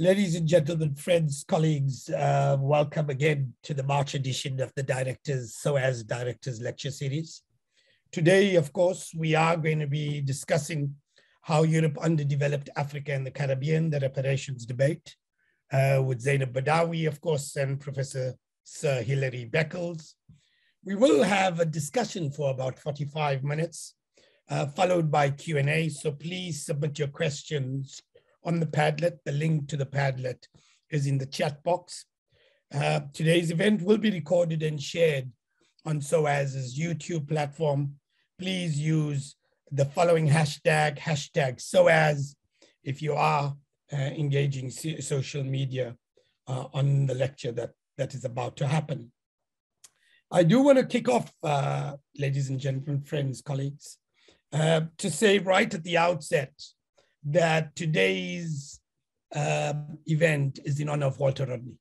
Ladies and gentlemen, friends, colleagues, uh, welcome again to the March edition of the Directors SOAS Directors Lecture Series. Today, of course, we are going to be discussing how Europe underdeveloped Africa and the Caribbean, the reparations debate, uh, with Zeinab Badawi, of course, and Professor Sir Hilary Beckles. We will have a discussion for about 45 minutes, uh, followed by Q&A. So please submit your questions on the Padlet. The link to the Padlet is in the chat box. Uh, today's event will be recorded and shared on SOAS's YouTube platform. Please use the following hashtag, hashtag SOAS, if you are uh, engaging social media uh, on the lecture that, that is about to happen. I do want to kick off, uh, ladies and gentlemen, friends, colleagues, uh, to say right at the outset that today's uh, event is in honor of Walter Rodney.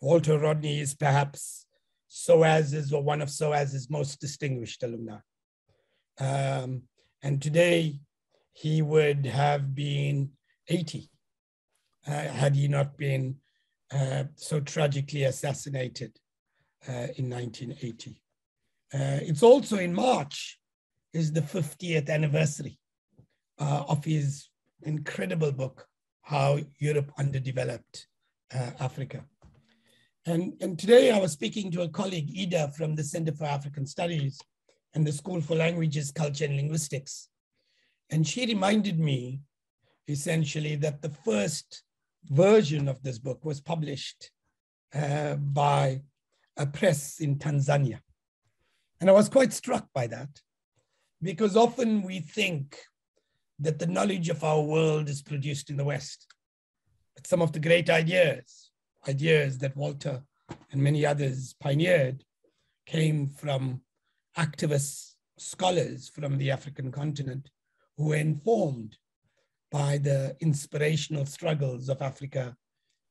Walter Rodney is perhaps SOAS's or one of SOAS's most distinguished alumni. Um, and today he would have been 80 uh, had he not been uh, so tragically assassinated uh, in 1980. Uh, it's also in March is the 50th anniversary uh, of his incredible book, How Europe Underdeveloped uh, Africa. And, and today I was speaking to a colleague, Ida, from the Center for African Studies and the School for Languages, Culture and Linguistics. And she reminded me essentially that the first version of this book was published uh, by a press in Tanzania. And I was quite struck by that because often we think that the knowledge of our world is produced in the West. But some of the great ideas, ideas that Walter and many others pioneered, came from activist scholars from the African continent who were informed by the inspirational struggles of Africa,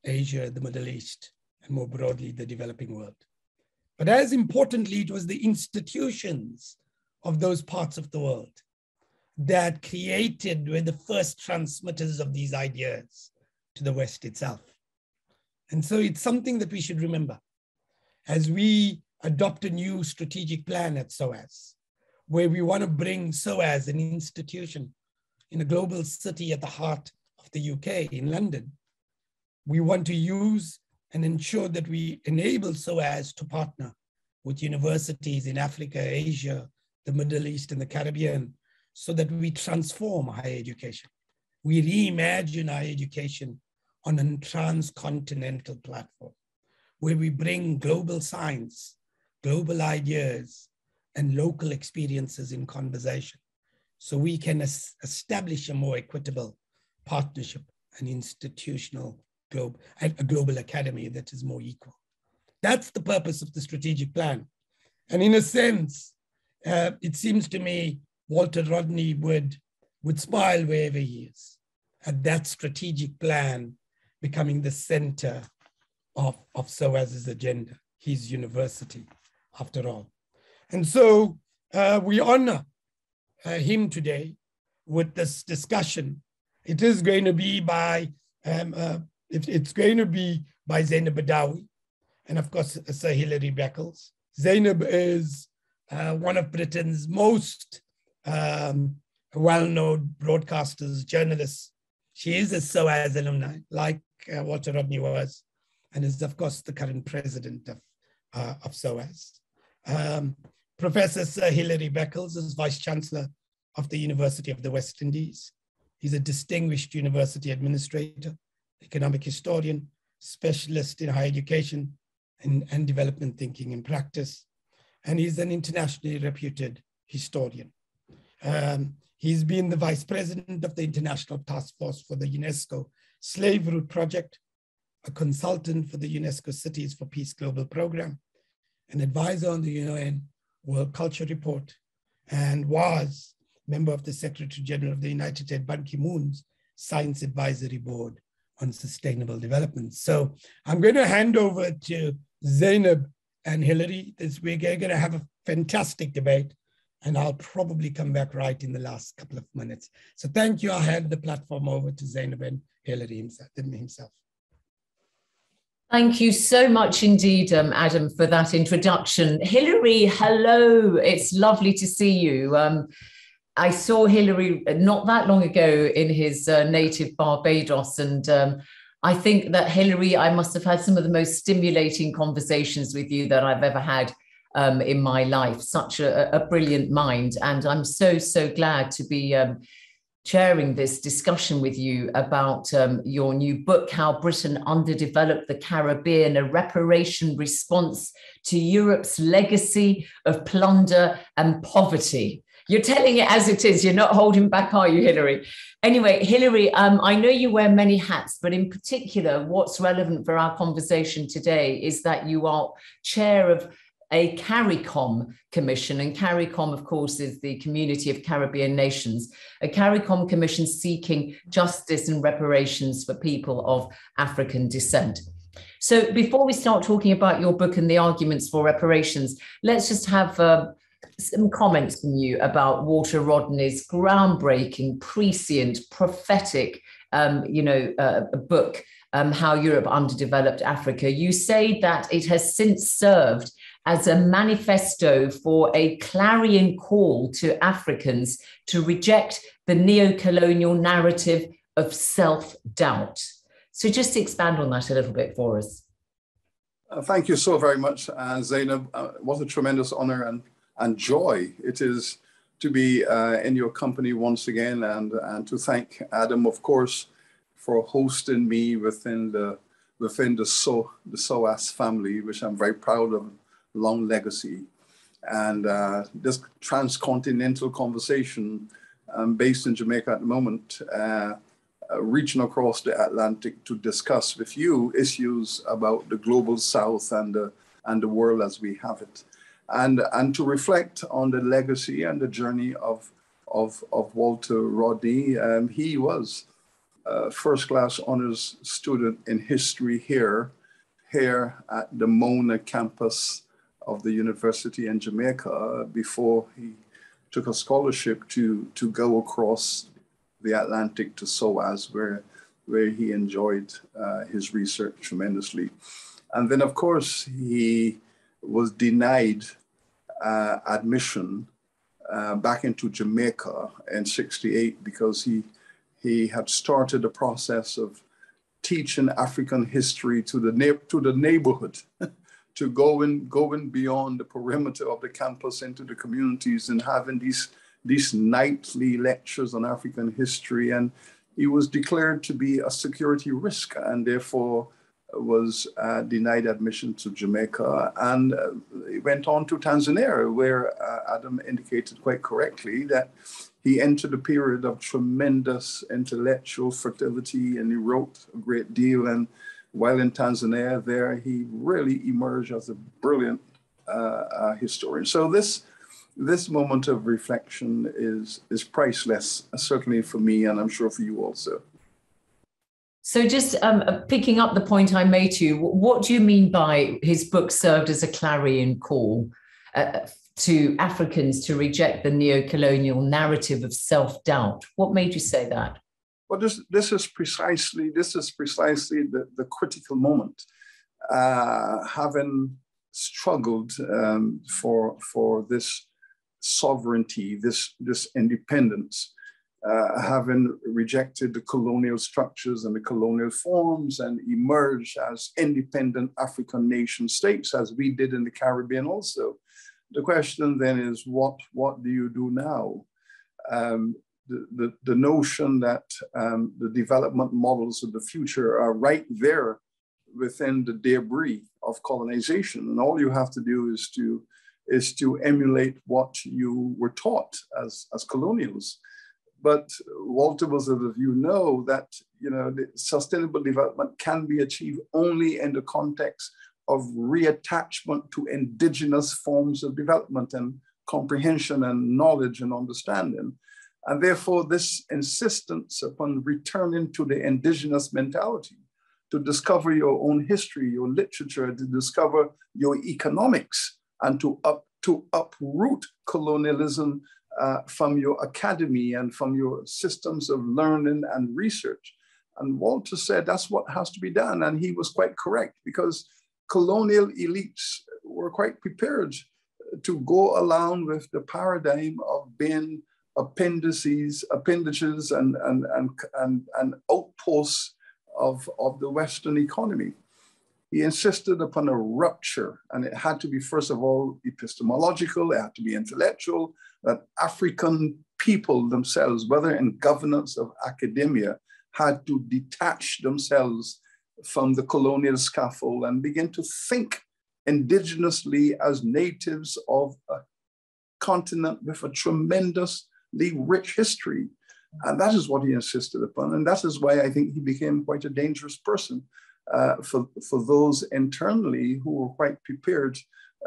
Asia, the Middle East, and more broadly, the developing world. But as importantly, it was the institutions of those parts of the world that created were the first transmitters of these ideas to the West itself. And so it's something that we should remember as we adopt a new strategic plan at SOAS, where we want to bring SOAS, an institution in a global city at the heart of the UK, in London. We want to use and ensure that we enable SOAS to partner with universities in Africa, Asia, the Middle East, and the Caribbean so that we transform higher education. We reimagine higher education on a transcontinental platform where we bring global science, global ideas, and local experiences in conversation so we can es establish a more equitable partnership, an institutional globe, a global academy that is more equal. That's the purpose of the strategic plan. And in a sense, uh, it seems to me Walter Rodney would, would smile wherever he is at that strategic plan becoming the center of, of SOAS's agenda, his university, after all. And so uh, we honor uh, him today with this discussion. It is going to be by, um, uh, it, it's going to be by Zeinab Badawi, and of course, Sir Hilary Beckles. Zeinab is uh, one of Britain's most um, well-known broadcasters, journalists. She is a SOAS alumni, like uh, Walter Rodney was, and is of course the current president of, uh, of SOAS. Um, Professor Sir Hilary Beckles is Vice Chancellor of the University of the West Indies. He's a distinguished university administrator, economic historian, specialist in higher education and, and development thinking and practice. And he's an internationally reputed historian. Um, he's been the vice president of the International Task Force for the UNESCO Slave Route Project, a consultant for the UNESCO Cities for Peace Global Program, an advisor on the UN World Culture Report, and was member of the Secretary General of the United States, Ban Ki-moon's Science Advisory Board on Sustainable Development. So I'm going to hand over to Zeinab and Hilary. This, we're going to have a fantastic debate and I'll probably come back right in the last couple of minutes. So thank you. I'll hand the platform over to Zeinab and Hilary himself. Thank you so much indeed, um, Adam, for that introduction. Hilary, hello. It's lovely to see you. Um, I saw Hilary not that long ago in his uh, native Barbados, and um, I think that Hilary, I must have had some of the most stimulating conversations with you that I've ever had um, in my life. Such a, a, brilliant mind, and I'm so so glad to be um, sharing this discussion with you about um, your new book, How Britain Underdeveloped the Caribbean, a reparation response to Europe's legacy of plunder and poverty. You're telling it as it is. You're not holding back, are you, Hilary? Anyway, Hilary, um, I know you wear many hats, but in particular, what's relevant for our conversation today is that you are chair of a CARICOM commission, and CARICOM, of course, is the Community of Caribbean Nations, a CARICOM commission seeking justice and reparations for people of African descent. So, before we start talking about your book and the arguments for reparations, let's just have uh, some comments from you about Walter Rodney's groundbreaking, prescient, prophetic, um, you know, uh, book, um, How Europe Underdeveloped Africa. You say that it has since served as a manifesto for a clarion call to Africans to reject the neo-colonial narrative of self-doubt. So just expand on that a little bit for us. Uh, thank you so very much, uh, Zeinab. Uh, what a tremendous honor and, and joy it is to be uh, in your company once again and, and to thank Adam, of course, for hosting me within the within the so the SOAS family, which I'm very proud of long legacy. And uh, this transcontinental conversation um, based in Jamaica at the moment, uh, uh, reaching across the Atlantic to discuss with you issues about the global South and the, and the world as we have it. And, and to reflect on the legacy and the journey of, of, of Walter Rodney. Um, he was first class honors student in history here, here at the Mona campus of the university in Jamaica before he took a scholarship to, to go across the Atlantic to SOAS, where, where he enjoyed uh, his research tremendously. And then, of course, he was denied uh, admission uh, back into Jamaica in 68 because he, he had started a process of teaching African history to the, to the neighborhood. to going going beyond the perimeter of the campus into the communities and having these these nightly lectures on African history. And he was declared to be a security risk and therefore was uh, denied admission to Jamaica and uh, he went on to Tanzania, where uh, Adam indicated quite correctly that he entered a period of tremendous intellectual fertility and he wrote a great deal. And while in Tanzania, there he really emerged as a brilliant uh, uh, historian. So this this moment of reflection is is priceless, certainly for me, and I'm sure for you also. So, just um, uh, picking up the point I made to you, what do you mean by his book served as a clarion call uh, to Africans to reject the neo-colonial narrative of self-doubt? What made you say that? Well, this, this is precisely this is precisely the, the critical moment. Uh, having struggled um, for for this sovereignty, this this independence, uh, having rejected the colonial structures and the colonial forms and emerged as independent African nation states, as we did in the Caribbean also. The question then is, what what do you do now? Um, the, the, notion that um, the development models of the future are right there within the debris of colonization. And all you have to do is to, is to emulate what you were taught as, as colonials. But Walter was of the view, no, that you know, sustainable development can be achieved only in the context of reattachment to indigenous forms of development and comprehension and knowledge and understanding. And therefore, this insistence upon returning to the indigenous mentality, to discover your own history, your literature, to discover your economics, and to, up, to uproot colonialism uh, from your academy and from your systems of learning and research, And Walter said that's what has to be done. And he was quite correct because colonial elites were quite prepared to go along with the paradigm of being appendices, appendages and, and, and, and, and outposts of, of the Western economy. He insisted upon a rupture, and it had to be, first of all, epistemological, it had to be intellectual, that African people themselves, whether in governance of academia, had to detach themselves from the colonial scaffold and begin to think indigenously as natives of a continent with a tremendously rich history. And that is what he insisted upon. And that is why I think he became quite a dangerous person uh, for, for those internally who were quite prepared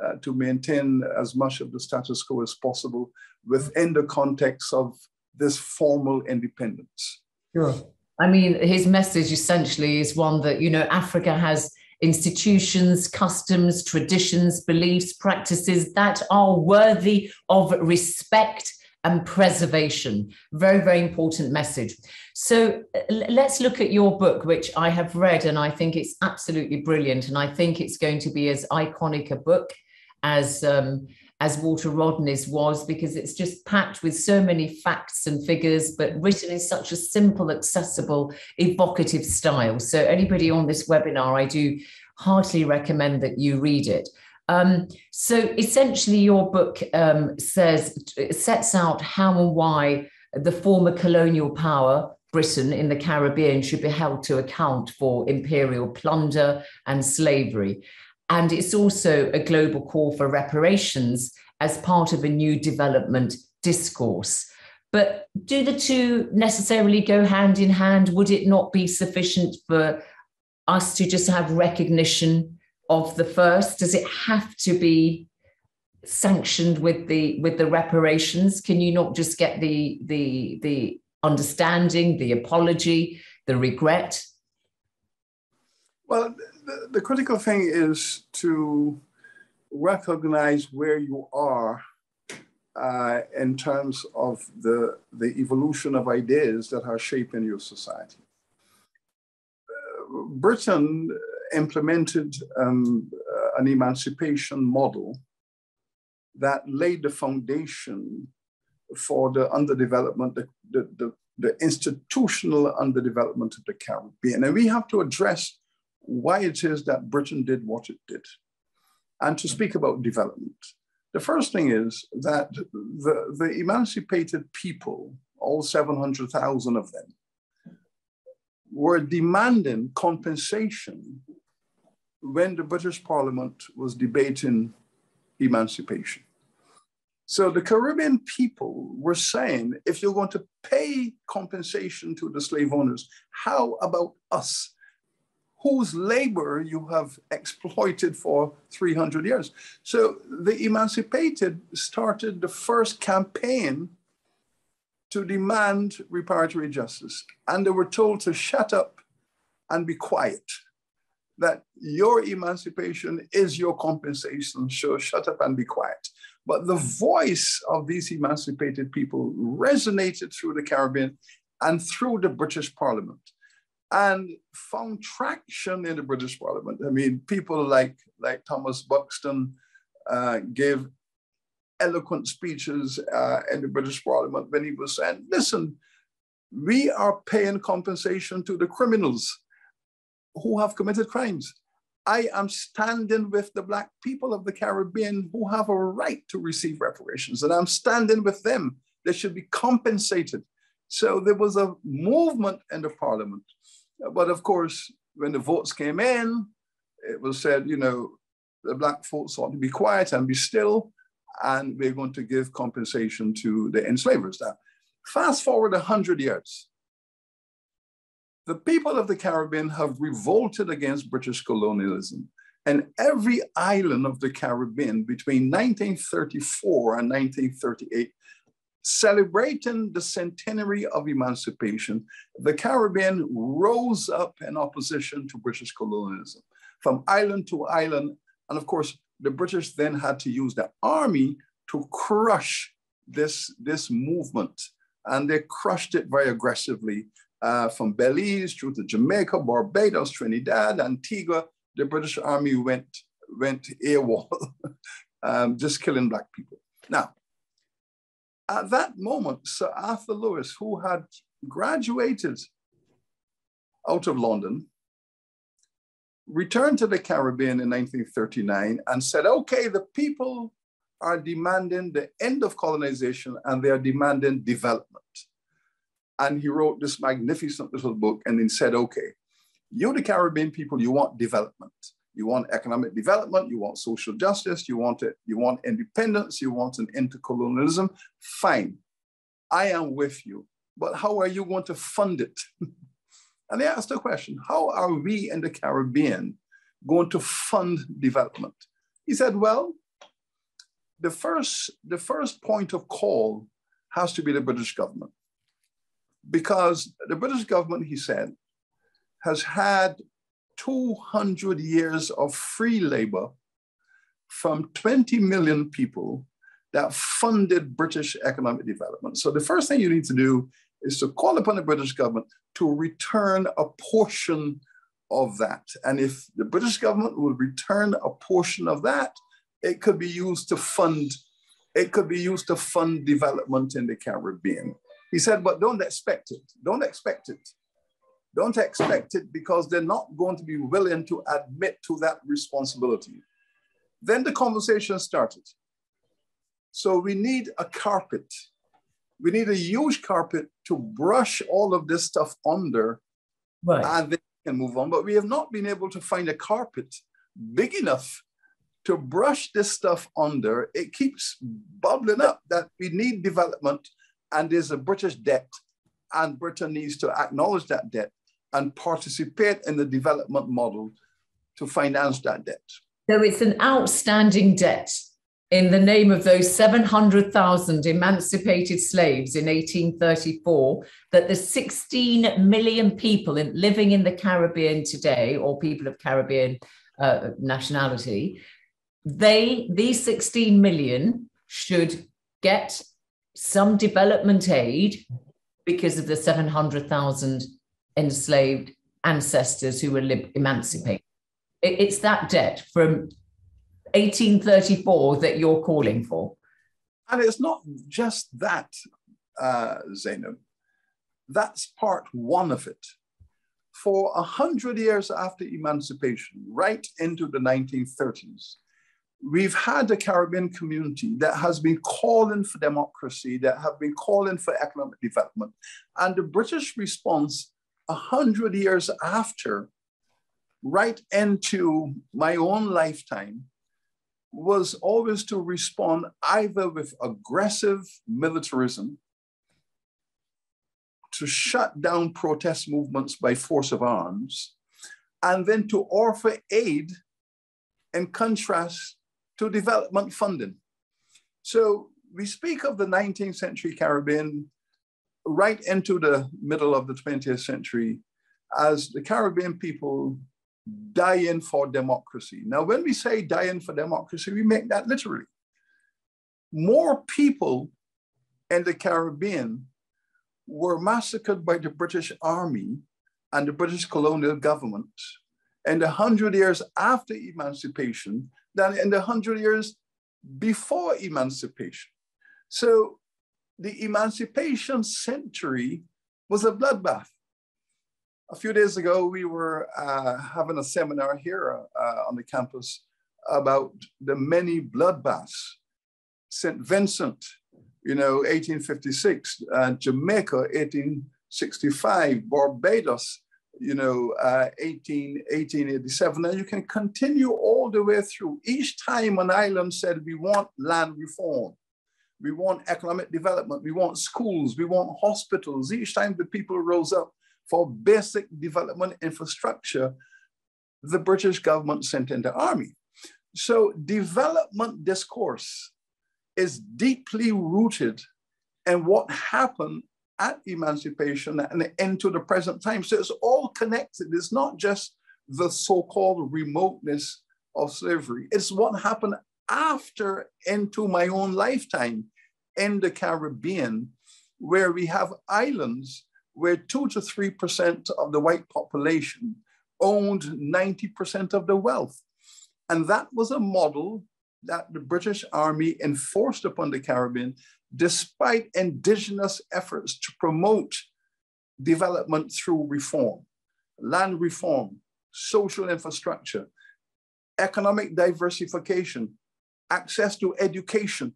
uh, to maintain as much of the status quo as possible within the context of this formal independence. Sure. I mean, his message essentially is one that, you know, Africa has institutions, customs, traditions, beliefs, practices that are worthy of respect and preservation. Very, very important message. So let's look at your book, which I have read, and I think it's absolutely brilliant. And I think it's going to be as iconic a book as. Um, as Walter Rodney's was, because it's just packed with so many facts and figures, but written in such a simple, accessible, evocative style. So, anybody on this webinar, I do heartily recommend that you read it. Um, so essentially, your book um, says sets out how and why the former colonial power Britain in the Caribbean should be held to account for imperial plunder and slavery. And it's also a global call for reparations as part of a new development discourse. But do the two necessarily go hand in hand? Would it not be sufficient for us to just have recognition of the first? Does it have to be sanctioned with the with the reparations? Can you not just get the the the understanding, the apology, the regret? Well, the, the critical thing is to recognize where you are uh, in terms of the, the evolution of ideas that are shaping your society. Britain implemented um, uh, an emancipation model that laid the foundation for the underdevelopment, the, the, the, the, institutional underdevelopment of the Caribbean. And we have to address why it is that Britain did what it did. And to speak about development. The first thing is that the, the emancipated people, all 700,000 of them, were demanding compensation when the British Parliament was debating emancipation. So the Caribbean people were saying, if you're going to pay compensation to the slave owners, how about us, whose labor you have exploited for 300 years? So the emancipated started the first campaign to demand reparatory justice. And they were told to shut up and be quiet, that your emancipation is your compensation, so shut up and be quiet. But the voice of these emancipated people resonated through the Caribbean and through the British Parliament and found traction in the British Parliament. I mean, people like, like Thomas Buxton uh, gave eloquent speeches uh, in the British Parliament when he was saying, listen, we are paying compensation to the criminals who have committed crimes. I am standing with the Black people of the Caribbean who have a right to receive reparations, and I'm standing with them. They should be compensated. So there was a movement in the Parliament. But of course, when the votes came in, it was said, you know, the Black folks ought to be quiet and be still and we're going to give compensation to the enslavers. Now, fast forward 100 years. The people of the Caribbean have revolted against British colonialism. And every island of the Caribbean between 1934 and 1938, celebrating the centenary of emancipation, the Caribbean rose up in opposition to British colonialism from island to island. And of course, the British then had to use the army to crush this, this movement. And they crushed it very aggressively uh, from Belize through to Jamaica, Barbados, Trinidad, Antigua, the British Army went, went AWOL, um, just killing Black people. Now, at that moment, Sir Arthur Lewis, who had graduated out of London, returned to the Caribbean in 1939 and said, okay, the people are demanding the end of colonization and they are demanding development. And he wrote this magnificent little book and then said, okay, you, the Caribbean people, you want development. You want economic development, you want social justice, you want it, you want independence, you want an intercolonialism. Fine. I am with you. But how are you going to fund it? and they asked the question, how are we in the Caribbean going to fund development? He said, well, the first, the first point of call has to be the British government. Because the British government, he said, has had 200 years of free labor from 20 million people that funded British economic development. So the first thing you need to do is to call upon the British government to return a portion of that. And if the British government would return a portion of that, it could be used to fund, it could be used to fund development in the Caribbean. He said, but don't expect it. Don't expect it. Don't expect it because they're not going to be willing to admit to that responsibility. Then the conversation started. So we need a carpet. We need a huge carpet to brush all of this stuff under right. and then we can move on. But we have not been able to find a carpet big enough to brush this stuff under. It keeps bubbling up that we need development and there's a British debt and Britain needs to acknowledge that debt and participate in the development model to finance that debt. So it's an outstanding debt in the name of those 700,000 emancipated slaves in 1834 that the 16 million people in, living in the Caribbean today, or people of Caribbean uh, nationality, they, these 16 million should get some development aid because of the 700,000 enslaved ancestors who were emancipated. It's that debt from 1834 that you're calling for. And it's not just that, uh, Zeinab. That's part one of it. For a hundred years after emancipation, right into the 1930s, we've had a Caribbean community that has been calling for democracy, that have been calling for economic development. And the British response a hundred years after, right into my own lifetime, was always to respond either with aggressive militarism to shut down protest movements by force of arms, and then to offer aid in contrast to development funding. So we speak of the 19th century Caribbean right into the middle of the 20th century as the Caribbean people dying for democracy. Now, when we say dying for democracy, we make that literally. More people in the Caribbean were massacred by the British Army and the British colonial government in the hundred years after emancipation than in the hundred years before emancipation. So the emancipation century was a bloodbath. A few days ago, we were uh, having a seminar here uh, on the campus about the many bloodbaths. St. Vincent, you know, 1856, uh, Jamaica, 1865, Barbados, you know, uh, 18, 1887, and you can continue all the way through. Each time an island said, we want land reform, we want economic development. We want schools. We want hospitals. Each time the people rose up for basic development infrastructure, the British government sent in the army. So development discourse is deeply rooted in what happened at emancipation and into the present time. So it's all connected. It's not just the so-called remoteness of slavery. It's what happened after into my own lifetime in the Caribbean, where we have islands where two to 3% of the white population owned 90% of the wealth. And that was a model that the British Army enforced upon the Caribbean, despite indigenous efforts to promote development through reform, land reform, social infrastructure, economic diversification, access to education,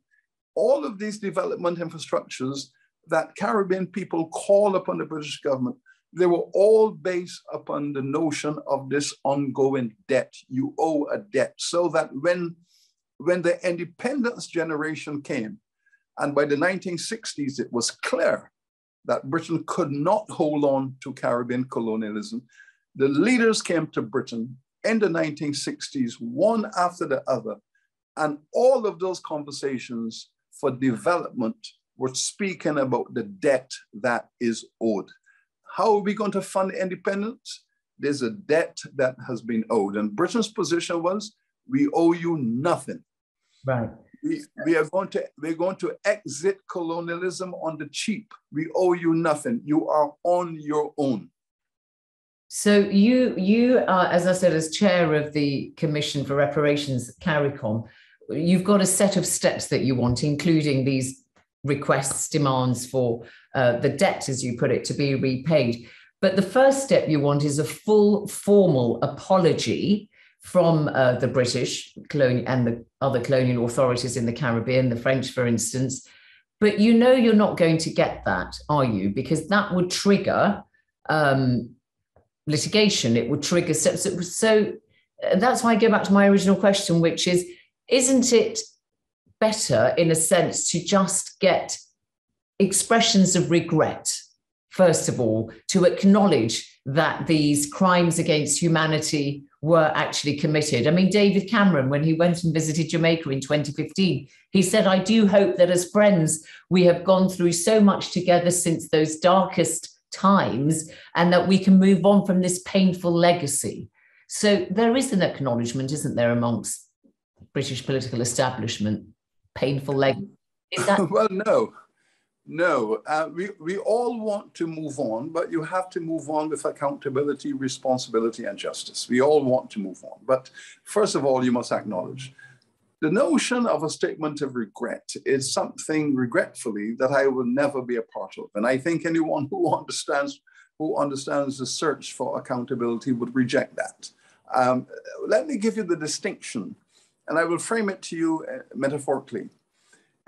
all of these development infrastructures that Caribbean people call upon the British government, they were all based upon the notion of this ongoing debt. You owe a debt. So that when, when the independence generation came, and by the 1960s, it was clear that Britain could not hold on to Caribbean colonialism. The leaders came to Britain in the 1960s, one after the other, and all of those conversations for development were speaking about the debt that is owed. How are we going to fund independence? There's a debt that has been owed. And Britain's position was we owe you nothing. Right. We, we are going to we're going to exit colonialism on the cheap. We owe you nothing. You are on your own. So you you are, as I said, as chair of the Commission for Reparations, CARICOM, you've got a set of steps that you want, including these requests, demands for uh, the debt, as you put it, to be repaid. But the first step you want is a full formal apology from uh, the British colonial and the other colonial authorities in the Caribbean, the French, for instance. But you know you're not going to get that, are you? Because that would trigger um, litigation. It would trigger steps. So uh, that's why I go back to my original question, which is, isn't it better in a sense to just get expressions of regret, first of all, to acknowledge that these crimes against humanity were actually committed. I mean, David Cameron, when he went and visited Jamaica in 2015, he said, I do hope that as friends, we have gone through so much together since those darkest times and that we can move on from this painful legacy. So there is an acknowledgement, isn't there, amongst British political establishment? Painful legacy. That? well, no. No, uh, we, we all want to move on, but you have to move on with accountability, responsibility, and justice. We all want to move on. But first of all, you must acknowledge the notion of a statement of regret is something, regretfully, that I will never be a part of. And I think anyone who understands who understands the search for accountability would reject that. Um, let me give you the distinction, and I will frame it to you uh, metaphorically.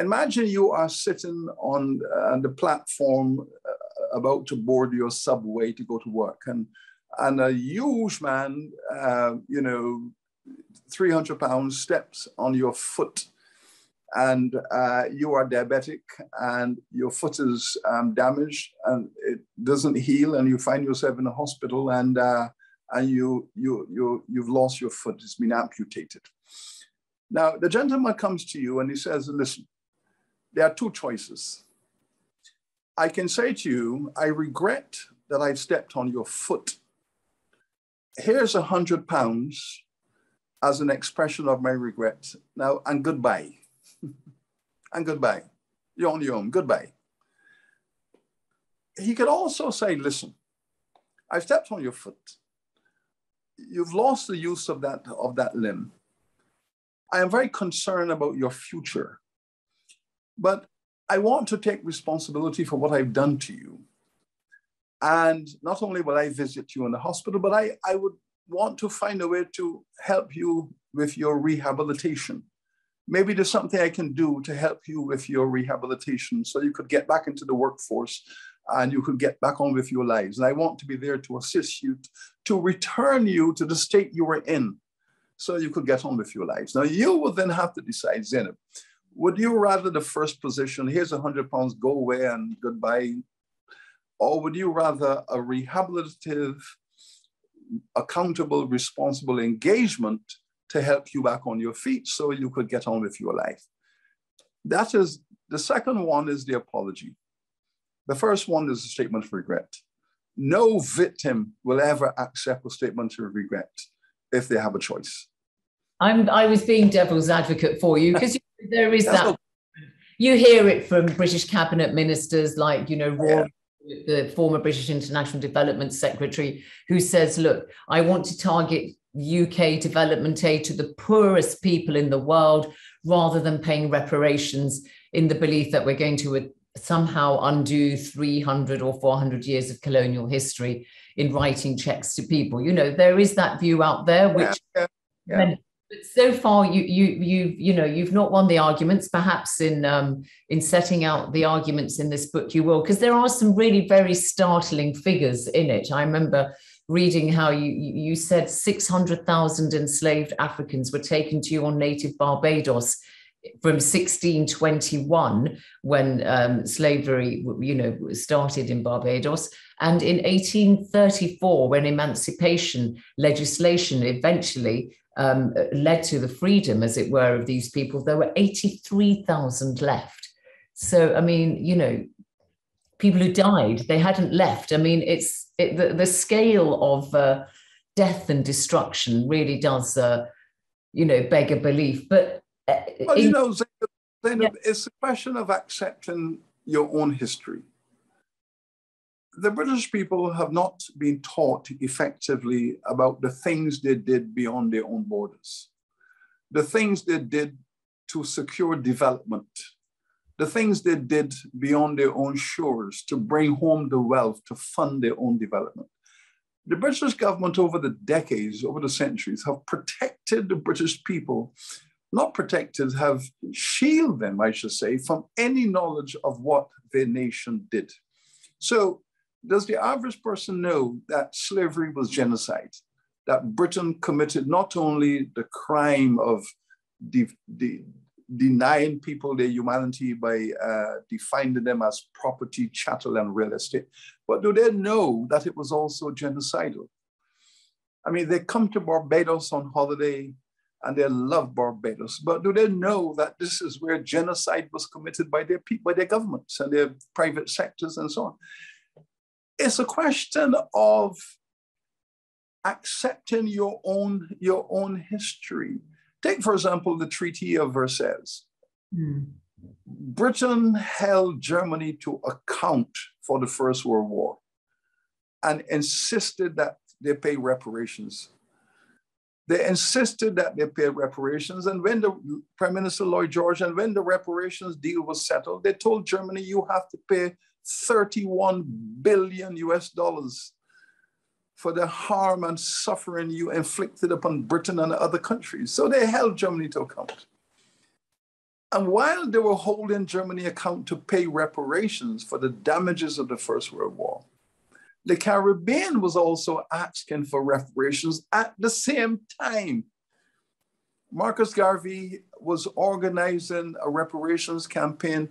Imagine you are sitting on uh, the platform uh, about to board your subway to go to work, and and a huge man, uh, you know, 300 pounds steps on your foot, and uh, you are diabetic, and your foot is um, damaged, and it doesn't heal, and you find yourself in a hospital, and uh, and you you you you've lost your foot; it's been amputated. Now the gentleman comes to you and he says, "Listen." There are two choices. I can say to you, I regret that I've stepped on your foot. Here's a hundred pounds as an expression of my regret. Now, and goodbye. and goodbye. You're on your own. Goodbye. He could also say, listen, I've stepped on your foot. You've lost the use of that, of that limb. I am very concerned about your future. But I want to take responsibility for what I've done to you. And not only will I visit you in the hospital, but I, I would want to find a way to help you with your rehabilitation. Maybe there's something I can do to help you with your rehabilitation so you could get back into the workforce and you could get back on with your lives. And I want to be there to assist you, to return you to the state you were in so you could get on with your lives. Now, you will then have to decide, Zeinab, would you rather the first position, here's a hundred pounds, go away and goodbye? Or would you rather a rehabilitative, accountable, responsible engagement to help you back on your feet so you could get on with your life? That is, the second one is the apology. The first one is a statement of regret. No victim will ever accept a statement of regret if they have a choice. I'm, I was being devil's advocate for you because there is that. You hear it from British cabinet ministers like, you know, Rory the former British International Development Secretary, who says, look, I want to target UK development aid to the poorest people in the world rather than paying reparations in the belief that we're going to uh, somehow undo 300 or 400 years of colonial history in writing checks to people. You know, there is that view out there, which yeah, yeah, yeah. So far you you you you know you've not won the arguments perhaps in um in setting out the arguments in this book you will because there are some really very startling figures in it. I remember reading how you you said 600,000 enslaved africans were taken to your native barbados from 1621 when um, slavery you know started in barbados and in 1834 when emancipation legislation eventually um, led to the freedom, as it were, of these people, there were 83,000 left. So, I mean, you know, people who died, they hadn't left. I mean, it's it, the, the scale of uh, death and destruction really does, uh, you know, beg a belief. But uh, well, in, you know, Zeinab, yeah. it's a question of accepting your own history the British people have not been taught effectively about the things they did beyond their own borders, the things they did to secure development, the things they did beyond their own shores to bring home the wealth to fund their own development. The British government over the decades, over the centuries, have protected the British people, not protected, have shielded them, I should say, from any knowledge of what their nation did. So does the average person know that slavery was genocide? That Britain committed not only the crime of de- de- denying people their humanity by uh, defining them as property, chattel, and real estate, but do they know that it was also genocidal? I mean, they come to Barbados on holiday and they love Barbados, but do they know that this is where genocide was committed by their people, by their governments and their private sectors and so on? It's a question of accepting your own your own history. Take, for example, the Treaty of Versailles. Mm. Britain held Germany to account for the First World War and insisted that they pay reparations. They insisted that they pay reparations. And when the Prime Minister Lloyd George and when the reparations deal was settled, they told Germany, you have to pay 31 billion US dollars for the harm and suffering you inflicted upon Britain and other countries. So they held Germany to account. And while they were holding Germany account to pay reparations for the damages of the First World War, the Caribbean was also asking for reparations at the same time. Marcus Garvey was organizing a reparations campaign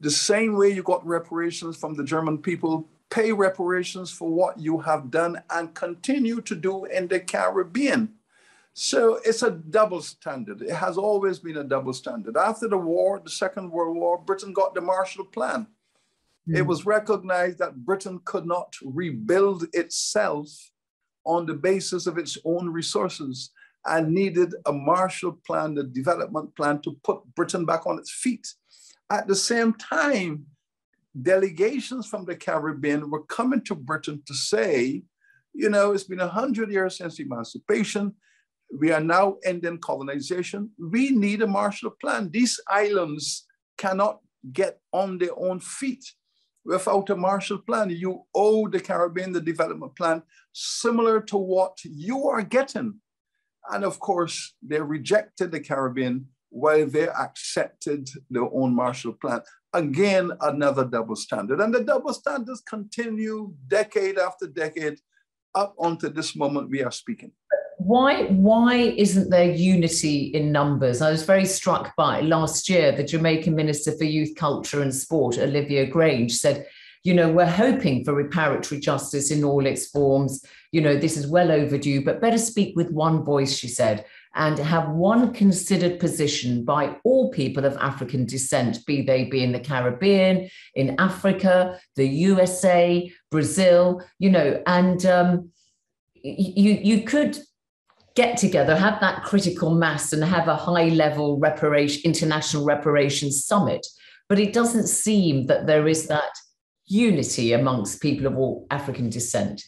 the same way you got reparations from the German people, pay reparations for what you have done and continue to do in the Caribbean. So it's a double standard. It has always been a double standard. After the war, the Second World War, Britain got the Marshall Plan. Mm. It was recognized that Britain could not rebuild itself on the basis of its own resources and needed a Marshall Plan, the development plan to put Britain back on its feet. At the same time, delegations from the Caribbean were coming to Britain to say, you know, it's been 100 years since emancipation. We are now ending colonization. We need a Marshall Plan. These islands cannot get on their own feet without a Marshall Plan. You owe the Caribbean the development plan similar to what you are getting. And of course, they rejected the Caribbean while they accepted their own Marshall Plan. Again, another double standard. And the double standards continue decade after decade up until this moment we are speaking. Why, why isn't there unity in numbers? I was very struck by last year, the Jamaican Minister for Youth, Culture and Sport, Olivia Grange, said, you know, we're hoping for reparatory justice in all its forms. You know, this is well overdue, but better speak with one voice, she said and have one considered position by all people of African descent, be they be in the Caribbean, in Africa, the USA, Brazil, you know, and um, you you could get together, have that critical mass, and have a high level reparation international reparations summit. But it doesn't seem that there is that unity amongst people of all African descent?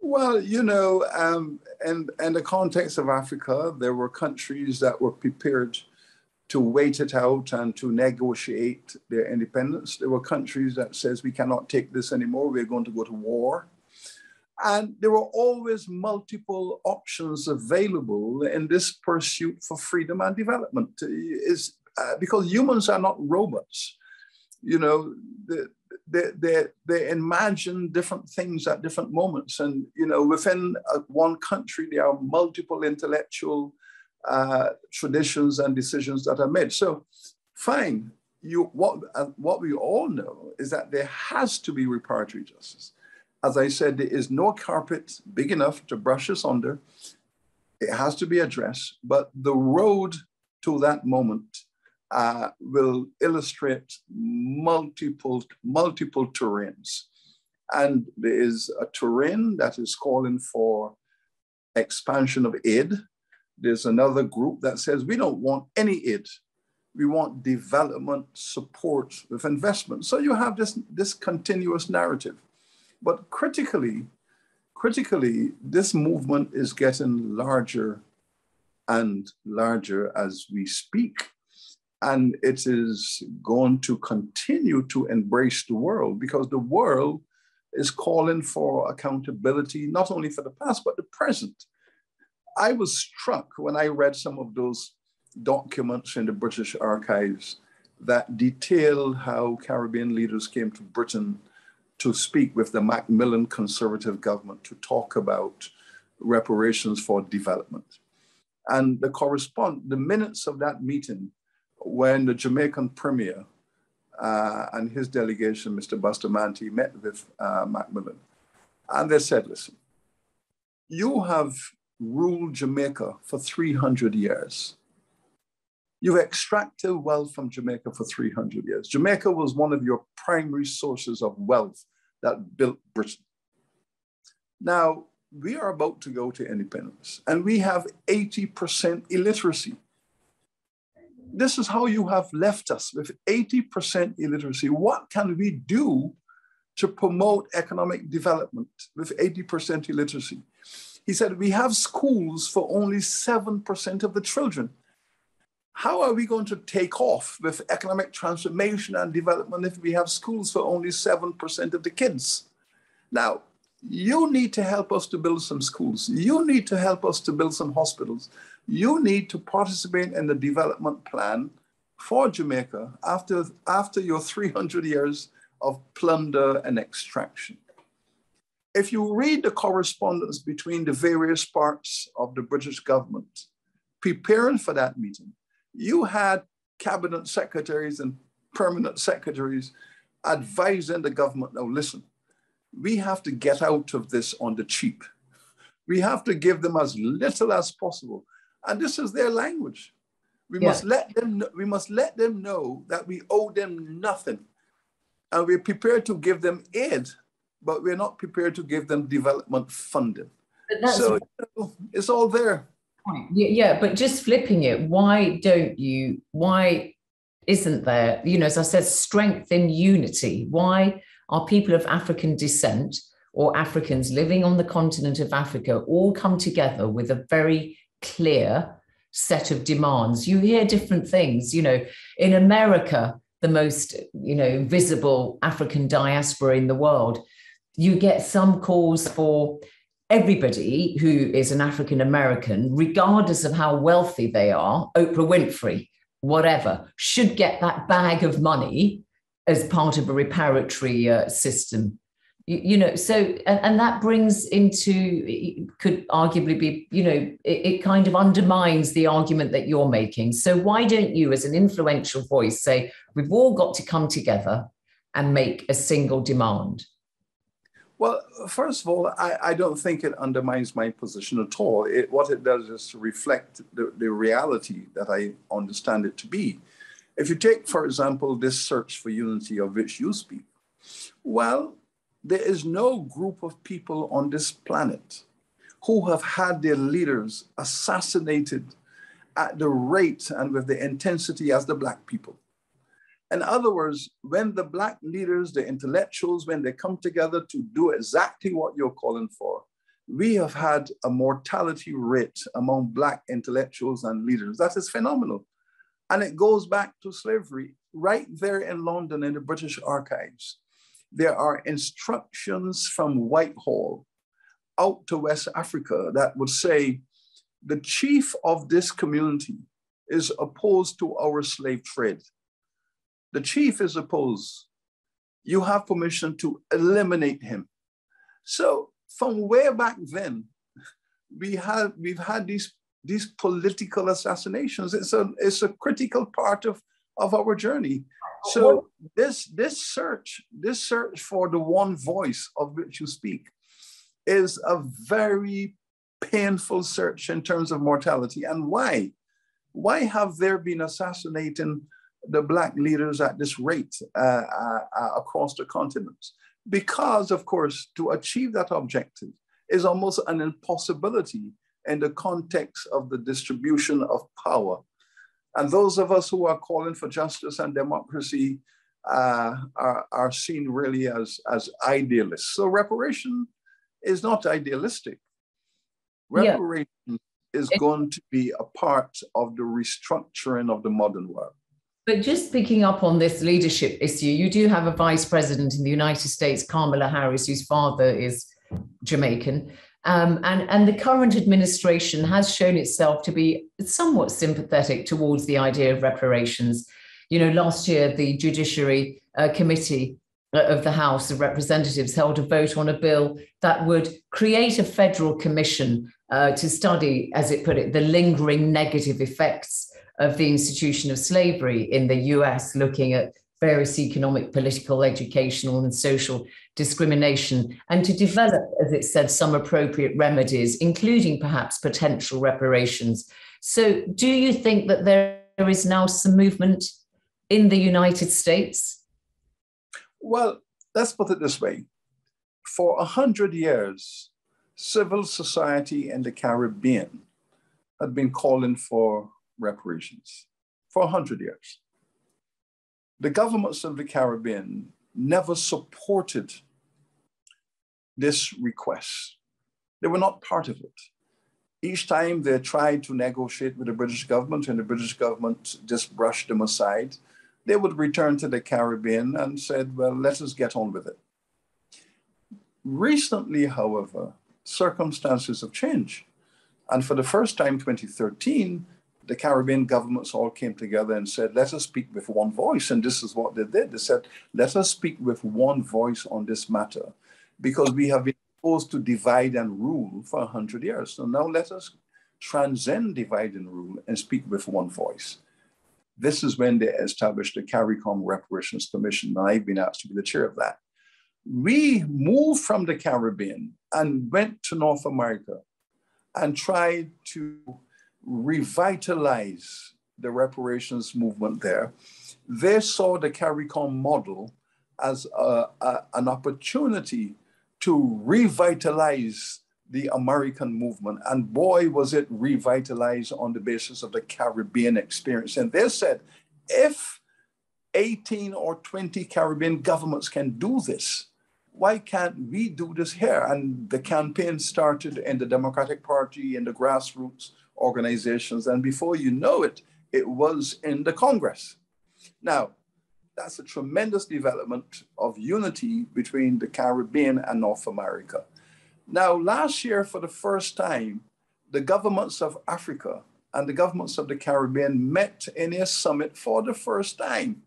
Well, you know, um, in, in the context of Africa, there were countries that were prepared to wait it out and to negotiate their independence. There were countries that says we cannot take this anymore. We're going to go to war. And there were always multiple options available in this pursuit for freedom and development. Is uh, because humans are not robots. You know, they, they, imagine different things at different moments. And, you know, within uh, one country, there are multiple intellectual uh, traditions and decisions that are made. So, fine. You, what, uh, what we all know is that there has to be reparatory justice. As I said, there is no carpet big enough to brush us under. It has to be addressed, but the road to that moment uh, will illustrate multiple, multiple terrains. And there is a terrain that is calling for expansion of aid. There's another group that says we don't want any aid. We want development support with investment. So you have this, this continuous narrative. But critically, critically, this movement is getting larger and larger as we speak. And it is going to continue to embrace the world because the world is calling for accountability, not only for the past, but the present. I was struck when I read some of those documents in the British archives that detail how Caribbean leaders came to Britain to speak with the Macmillan conservative government to talk about reparations for development. And the correspond the minutes of that meeting when the Jamaican premier uh, and his delegation, Mr. Bustamante, met with uh, Macmillan. And they said, listen, you have ruled Jamaica for 300 years. You've extracted wealth from Jamaica for 300 years. Jamaica was one of your primary sources of wealth that built Britain. Now, we are about to go to independence, and we have 80% illiteracy this is how you have left us with 80% illiteracy. What can we do to promote economic development with 80% illiteracy? He said, We have schools for only 7% of the children. How are we going to take off with economic transformation and development if we have schools for only 7% of the kids? Now, you need to help us to build some schools. You need to help us to build some hospitals. You need to participate in the development plan for Jamaica after, after your 300 years of plunder and extraction. If you read the correspondence between the various parts of the British government preparing for that meeting, you had cabinet secretaries and permanent secretaries advising the government, now listen, we have to get out of this on the cheap. We have to give them as little as possible. And this is their language. We yeah. must let them we must let them know that we owe them nothing. And we're prepared to give them aid, but we're not prepared to give them development funding. So you know, it's all there. Yeah, but just flipping it, why don't you, why isn't there, you know, as I said, strength in unity? Why are people of African descent or Africans living on the continent of Africa all come together with a very clear set of demands. You hear different things, you know, in America, the most, you know, visible African diaspora in the world, you get some calls for everybody who is an African American, regardless of how wealthy they are, Oprah Winfrey, whatever, should get that bag of money as part of a reparatory uh, system. You, you, know, so, and, and, that brings into, could arguably be, you know, it, it kind of undermines the argument that you're making. So, why don't you, as an influential voice, say, we've all got to come together and make a single demand? Well, first of all, I, I, don't think it undermines my position at all. It, what it does is reflect the, the reality that I understand it to be. If you take, for example, this search for unity of which you speak, well, there is no group of people on this planet who have had their leaders assassinated at the rate and with the intensity as the Black people. In other words, when the Black leaders, the intellectuals, when they come together to do exactly what you're calling for, we have had a mortality rate among Black intellectuals and leaders. That is phenomenal. And it goes back to slavery right there in London in the British archives. There are instructions from Whitehall out to West Africa that would say the chief of this community is opposed to our slave trade. The chief is opposed. You have permission to eliminate him. So from way back then, we have we've had these these political assassinations. It's a it's a critical part of, of our journey. So this this search, this search for the one voice of which you speak is a very painful search in terms of mortality. And why? Why have there been assassinating the Black leaders at this rate uh, uh, uh, across the continent? Because, of course, to achieve that objective is almost an impossibility in the context of the distribution of power. And those of us who are calling for justice and democracy uh, are, are seen really as, as idealists. So reparation is not idealistic. Reparation yeah. is going to be a part of the restructuring of the modern world. But just picking up on this leadership issue, you do have a vice president in the United States, Kamala Harris, whose father is Jamaican. Um, and, and the current administration has shown itself to be somewhat sympathetic towards the idea of reparations. You know, last year, the Judiciary uh, Committee uh, of the House of Representatives held a vote on a bill that would create a federal commission uh, to study, as it put it, the lingering negative effects of the institution of slavery in the US, looking at various economic, political, educational, and social discrimination, and to develop, as it said, some appropriate remedies, including perhaps potential reparations. So, do you think that there is now some movement in the United States? Well, let's put it this way for a hundred years, civil society in the Caribbean had been calling for reparations for a hundred years the governments of the Caribbean never supported this request. They were not part of it. Each time they tried to negotiate with the British government and the British government just brushed them aside, they would return to the Caribbean and said, well, let us get on with it. Recently, however, circumstances have changed. And for the first time, 2013, the Caribbean governments all came together and said, let us speak with one voice. And this is what they did. They said, let us speak with one voice on this matter because we have been forced to divide and rule for 100 years. So now let us transcend divide and rule and speak with one voice. This is when they established the CARICOM Reparations Commission, and I've been asked to be the chair of that. We moved from the Caribbean and went to North America and tried to revitalize the reparations movement there. They saw the CARICOM model as a, a, an opportunity to revitalize the American movement. And boy, was it revitalized on the basis of the Caribbean experience. And they said, if 18 or 20 Caribbean governments can do this, why can't we do this here? And the campaign started in the Democratic Party, in the grassroots, organizations. And before you know it, it was in the Congress. Now, that's a tremendous development of unity between the Caribbean and North America. Now, last year, for the first time, the governments of Africa and the governments of the Caribbean met in a summit for the first time.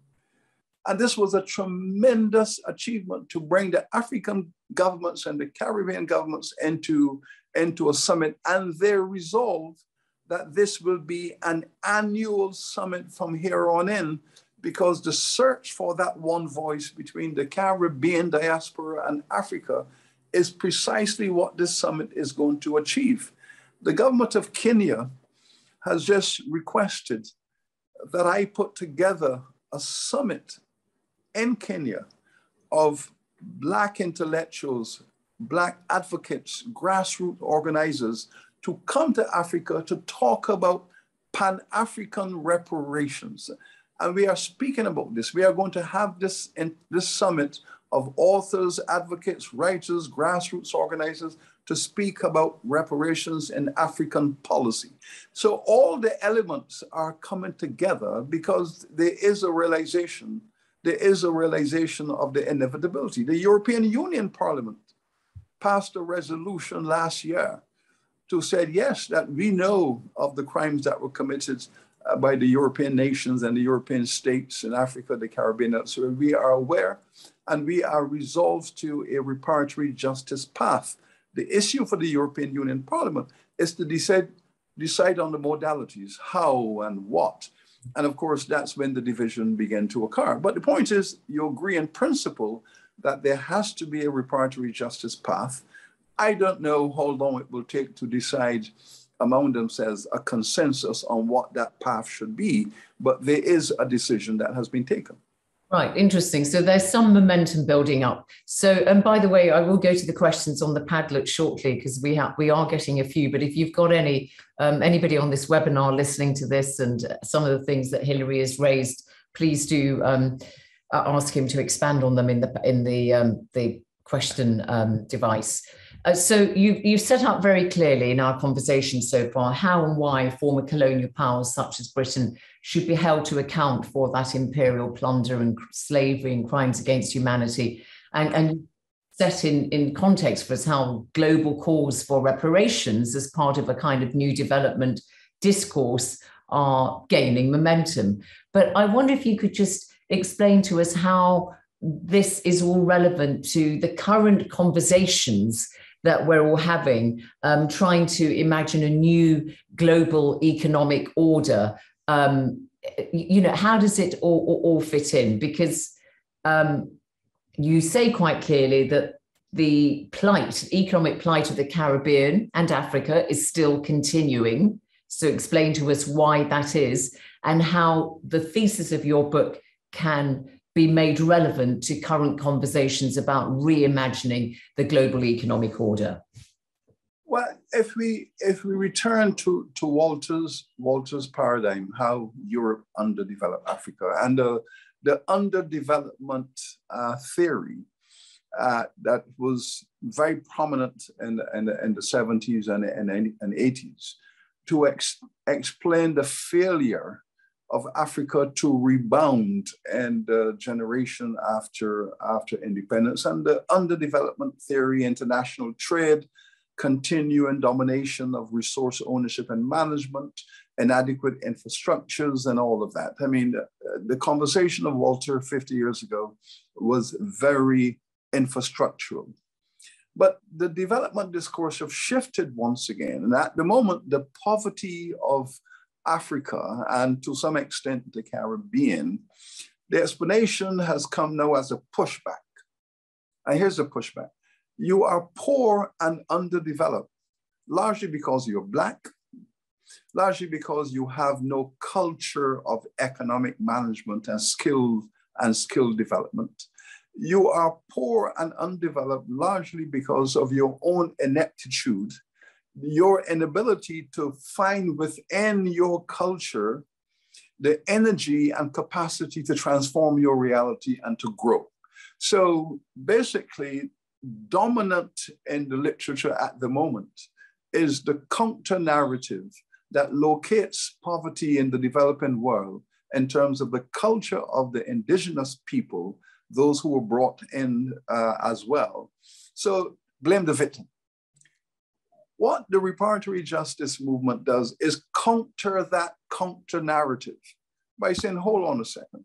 And this was a tremendous achievement to bring the African governments and the Caribbean governments into, into a summit and their resolve that this will be an annual summit from here on in because the search for that one voice between the Caribbean diaspora and Africa is precisely what this summit is going to achieve. The government of Kenya has just requested that I put together a summit in Kenya of Black intellectuals, Black advocates, grassroots organizers to come to Africa to talk about Pan African reparations. And we are speaking about this. We are going to have this, in, this summit of authors, advocates, writers, grassroots organizers to speak about reparations in African policy. So all the elements are coming together because there is a realization, there is a realization of the inevitability. The European Union Parliament passed a resolution last year to say, yes, that we know of the crimes that were committed uh, by the European nations and the European states in Africa, the Caribbean, so we are aware and we are resolved to a reparatory justice path. The issue for the European Union Parliament is to decide, decide on the modalities, how and what. And of course, that's when the division began to occur. But the point is, you agree in principle that there has to be a reparatory justice path. I don't know how long it will take to decide among themselves a consensus on what that path should be, but there is a decision that has been taken. Right, interesting. So there's some momentum building up. So, and by the way, I will go to the questions on the Padlet shortly because we have we are getting a few. But if you've got any um, anybody on this webinar listening to this and some of the things that Hilary has raised, please do um, ask him to expand on them in the in the um, the question um, device. Uh, so you, you've set up very clearly in our conversation so far how and why former colonial powers such as Britain should be held to account for that imperial plunder and slavery and crimes against humanity. And, and set in, in context for us how global calls for reparations as part of a kind of new development discourse are gaining momentum. But I wonder if you could just explain to us how this is all relevant to the current conversations that we're all having, um, trying to imagine a new global economic order. Um, you know, how does it all, all, all fit in? Because um, you say quite clearly that the plight, economic plight of the Caribbean and Africa is still continuing. So, explain to us why that is and how the thesis of your book can be made relevant to current conversations about reimagining the global economic order? Well, if we if we return to, to Walter's Walter's paradigm, how Europe underdeveloped Africa and the the underdevelopment uh, theory uh, that was very prominent in the, in the, in the 70s and, and, and 80s to ex, explain the failure of Africa to rebound and the generation after, after independence. And the underdevelopment theory, international trade, continuing domination of resource ownership and management, inadequate infrastructures, and all of that. I mean, the conversation of Walter 50 years ago was very infrastructural. But the development discourse have shifted once again. And at the moment, the poverty of Africa and to some extent the Caribbean, the explanation has come now as a pushback. And here's the pushback you are poor and underdeveloped, largely because you're Black, largely because you have no culture of economic management and skill and skill development. You are poor and undeveloped largely because of your own ineptitude your inability to find within your culture the energy and capacity to transform your reality and to grow. So basically, dominant in the literature at the moment is the counter narrative that locates poverty in the developing world in terms of the culture of the indigenous people, those who were brought in uh, as well. So blame the victim. What the reparatory justice movement does is counter that counter narrative by saying, hold on a second.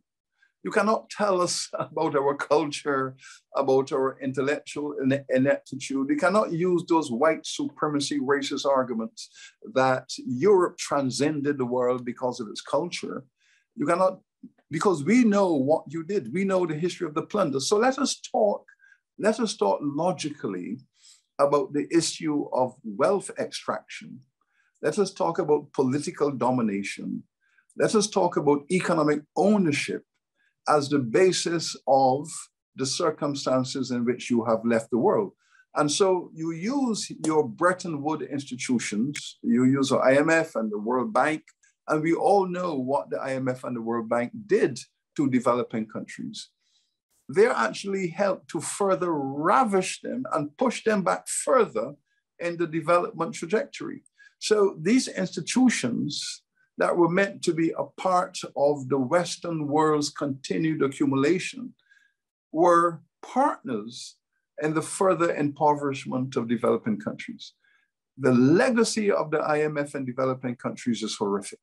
You cannot tell us about our culture, about our intellectual ineptitude. You cannot use those white supremacy racist arguments that Europe transcended the world because of its culture. You cannot, because we know what you did. We know the history of the plunder. So let us talk, let us talk logically about the issue of wealth extraction. Let us talk about political domination. Let us talk about economic ownership as the basis of the circumstances in which you have left the world. And so you use your Bretton Woods institutions, you use the IMF and the World Bank And we all know what the IMF and the World Bank did to developing countries. They actually helped to further ravish them and push them back further in the development trajectory. So these institutions that were meant to be a part of the Western world's continued accumulation were partners in the further impoverishment of developing countries. The legacy of the IMF in developing countries is horrific.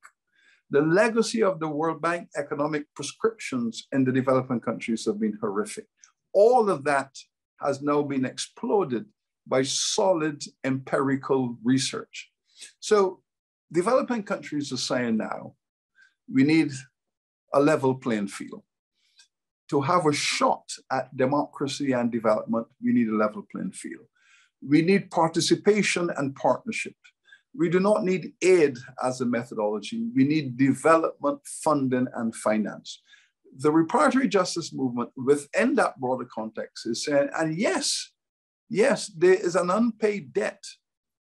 The legacy of the World Bank economic prescriptions in the developing countries have been horrific. All of that has now been exploded by solid empirical research. So developing countries are saying now, we need a level playing field. To have a shot at democracy and development, we need a level playing field. We need participation and partnership. We do not need aid as a methodology. We need development, funding, and finance. The reparatory justice movement within that broader context is saying, and yes, yes, there is an unpaid debt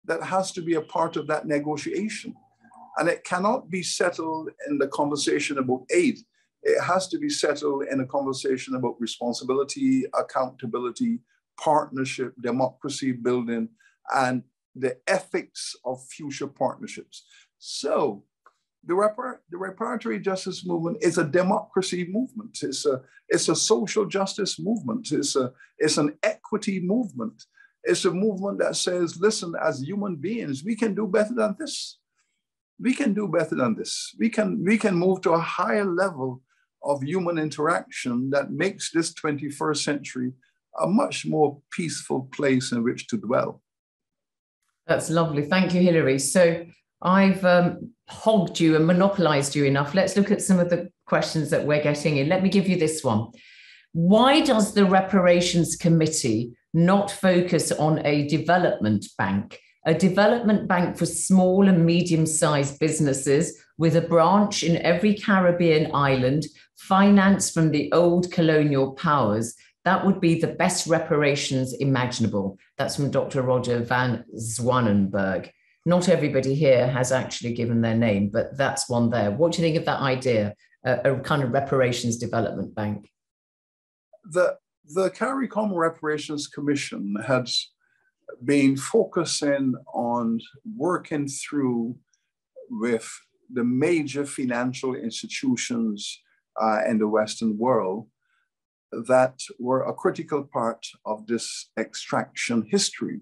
that has to be a part of that negotiation. And it cannot be settled in the conversation about aid. It has to be settled in a conversation about responsibility, accountability, partnership, democracy building, and the ethics of future partnerships. So the, repar- the reparatory justice movement is a democracy movement. It's a, it's a social justice movement. It's, a, it's an equity movement. It's a movement that says, listen, as human beings, we can do better than this. We can do better than this. We can, we can move to a higher level of human interaction that makes this 21st century a much more peaceful place in which to dwell. That's lovely. Thank you, Hilary. So I've um, hogged you and monopolized you enough. Let's look at some of the questions that we're getting in. Let me give you this one. Why does the Reparations Committee not focus on a development bank? A development bank for small and medium sized businesses with a branch in every Caribbean island, financed from the old colonial powers that would be the best reparations imaginable. That's from Dr. Roger van Zwanenberg. Not everybody here has actually given their name, but that's one there. What do you think of that idea, a, a kind of reparations development bank? The, the CARICOM Reparations Commission has been focusing on working through with the major financial institutions uh, in the Western world that were a critical part of this extraction history.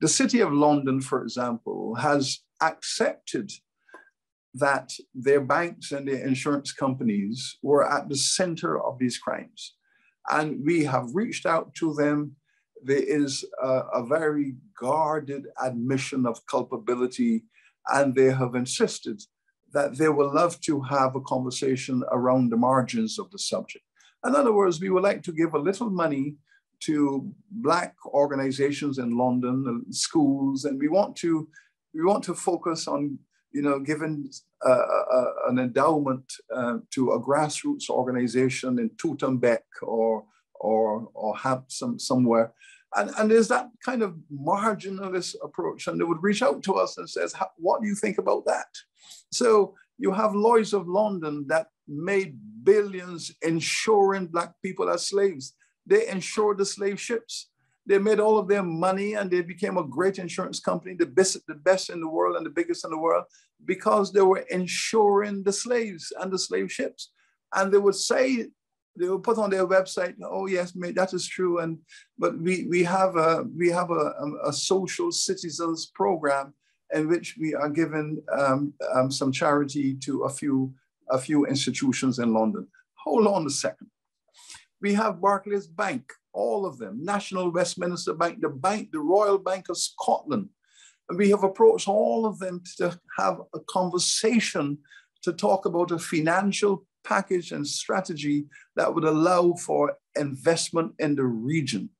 The City of London, for example, has accepted that their banks and their insurance companies were at the center of these crimes. And we have reached out to them. There is a, a very guarded admission of culpability, and they have insisted that they will love to have a conversation around the margins of the subject. In other words, we would like to give a little money to Black organizations in London, schools, and we want to we want to focus on you know giving uh, uh, an endowment uh, to a grassroots organization in Tutembeek or or or have some somewhere. And, and there's that kind of marginalist approach, and they would reach out to us and says, "What do you think about that?" So you have Lloyd's of London that made billions insuring Black people as slaves. They insured the slave ships. They made all of their money and they became a great insurance company, the best, the best in the world and the biggest in the world, because they were insuring the slaves and the slave ships. And they would say, they would put on their website, "Oh yes, mate, that is true." And but we we have a we have a, a social citizens program in which we are giving um, um, some charity to a few a few institutions in London. Hold on a second. We have Barclays Bank, all of them, National Westminster Bank, the bank, the Royal Bank of Scotland. And we have approached all of them to have a conversation to talk about a financial package and strategy that would allow for investment in the region.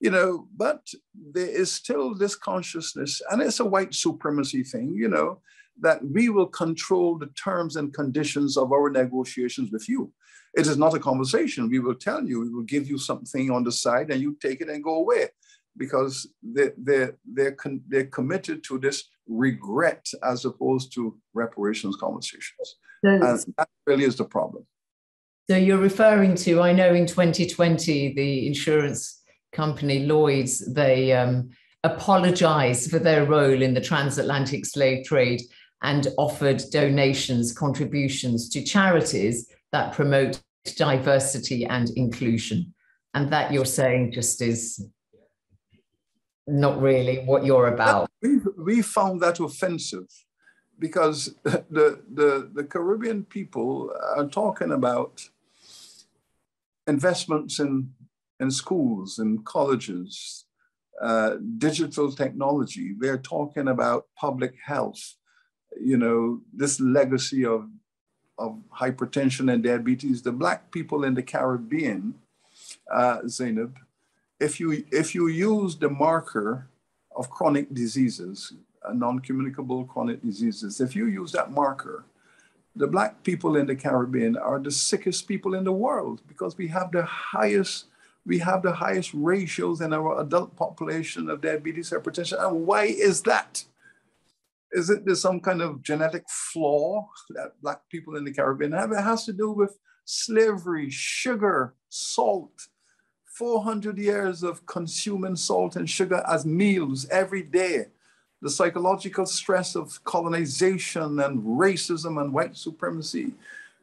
You know, but there is still this consciousness, and it's a white supremacy thing, you know, that we will control the terms and conditions of our negotiations with you. It is not a conversation. We will tell you, we will give you something on the side and you take it and go away because they, they're, they're, con- they're committed to this regret as opposed to reparations conversations. and that really is the problem. So you're referring to, I know in 2020, the insurance company Lloyd's, they um, apologized for their role in the transatlantic slave trade and offered donations, contributions to charities that promote diversity and inclusion. And that you're saying just is not really what you're about. We, we found that offensive because the, the, the Caribbean people are talking about investments in, in schools and colleges, uh, digital technology. They're talking about public health, you know, this legacy of, of hypertension and diabetes. The Black people in the Caribbean, uh, Zeinab, if you, if you use the marker of chronic diseases, uh, non-communicable chronic diseases, if you use that marker, the black people in the Caribbean are the sickest people in the world because we have the highest we have the highest ratios in our adult population of diabetes, hypertension. And why is that? Is it there's some kind of genetic flaw that black people in the Caribbean have? It has to do with slavery, sugar, salt, 400 years of consuming salt and sugar as meals every day, the psychological stress of colonization and racism and white supremacy.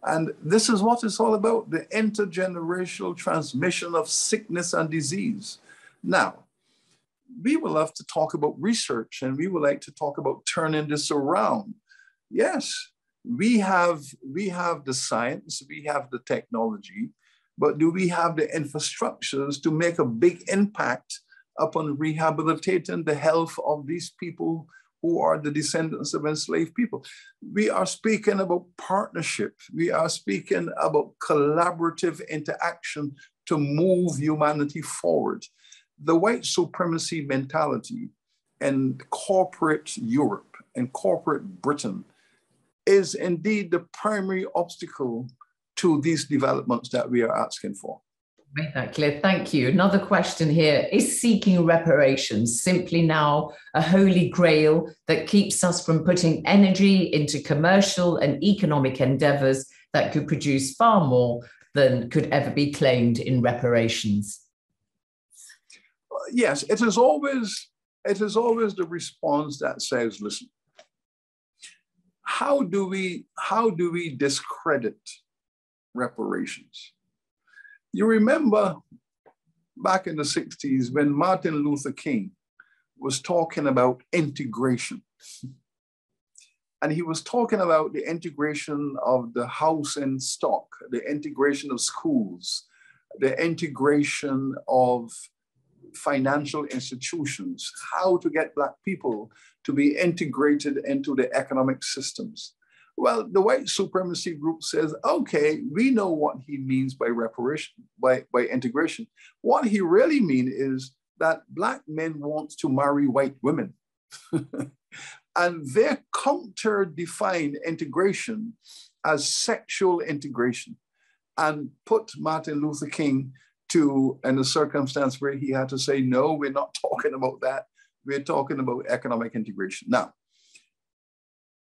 And this is what it's all about the intergenerational transmission of sickness and disease. Now, we would love to talk about research and we would like to talk about turning this around. Yes, we have, we have the science, we have the technology, but do we have the infrastructures to make a big impact upon rehabilitating the health of these people who are the descendants of enslaved people? We are speaking about partnership. We are speaking about collaborative interaction to move humanity forward. The white supremacy mentality in corporate Europe and corporate Britain is indeed the primary obstacle to these developments that we are asking for. Make that clear. Thank you. Another question here Is seeking reparations simply now a holy grail that keeps us from putting energy into commercial and economic endeavors that could produce far more than could ever be claimed in reparations? Yes, it is always it is always the response that says, listen, how do we how do we discredit reparations. You remember back in the 60s when Martin Luther King was talking about integration. And he was talking about the integration of the house and stock, the integration of schools, the integration of financial institutions, how to get Black people to be integrated into the economic systems. Well, the white supremacy group says, okay, we know what he means by reparation, by, by integration. What he really means is that black men want to marry white women. and they counter define integration as sexual integration and put Martin Luther King to in a circumstance where he had to say, no, we're not talking about that. We're talking about economic integration. Now,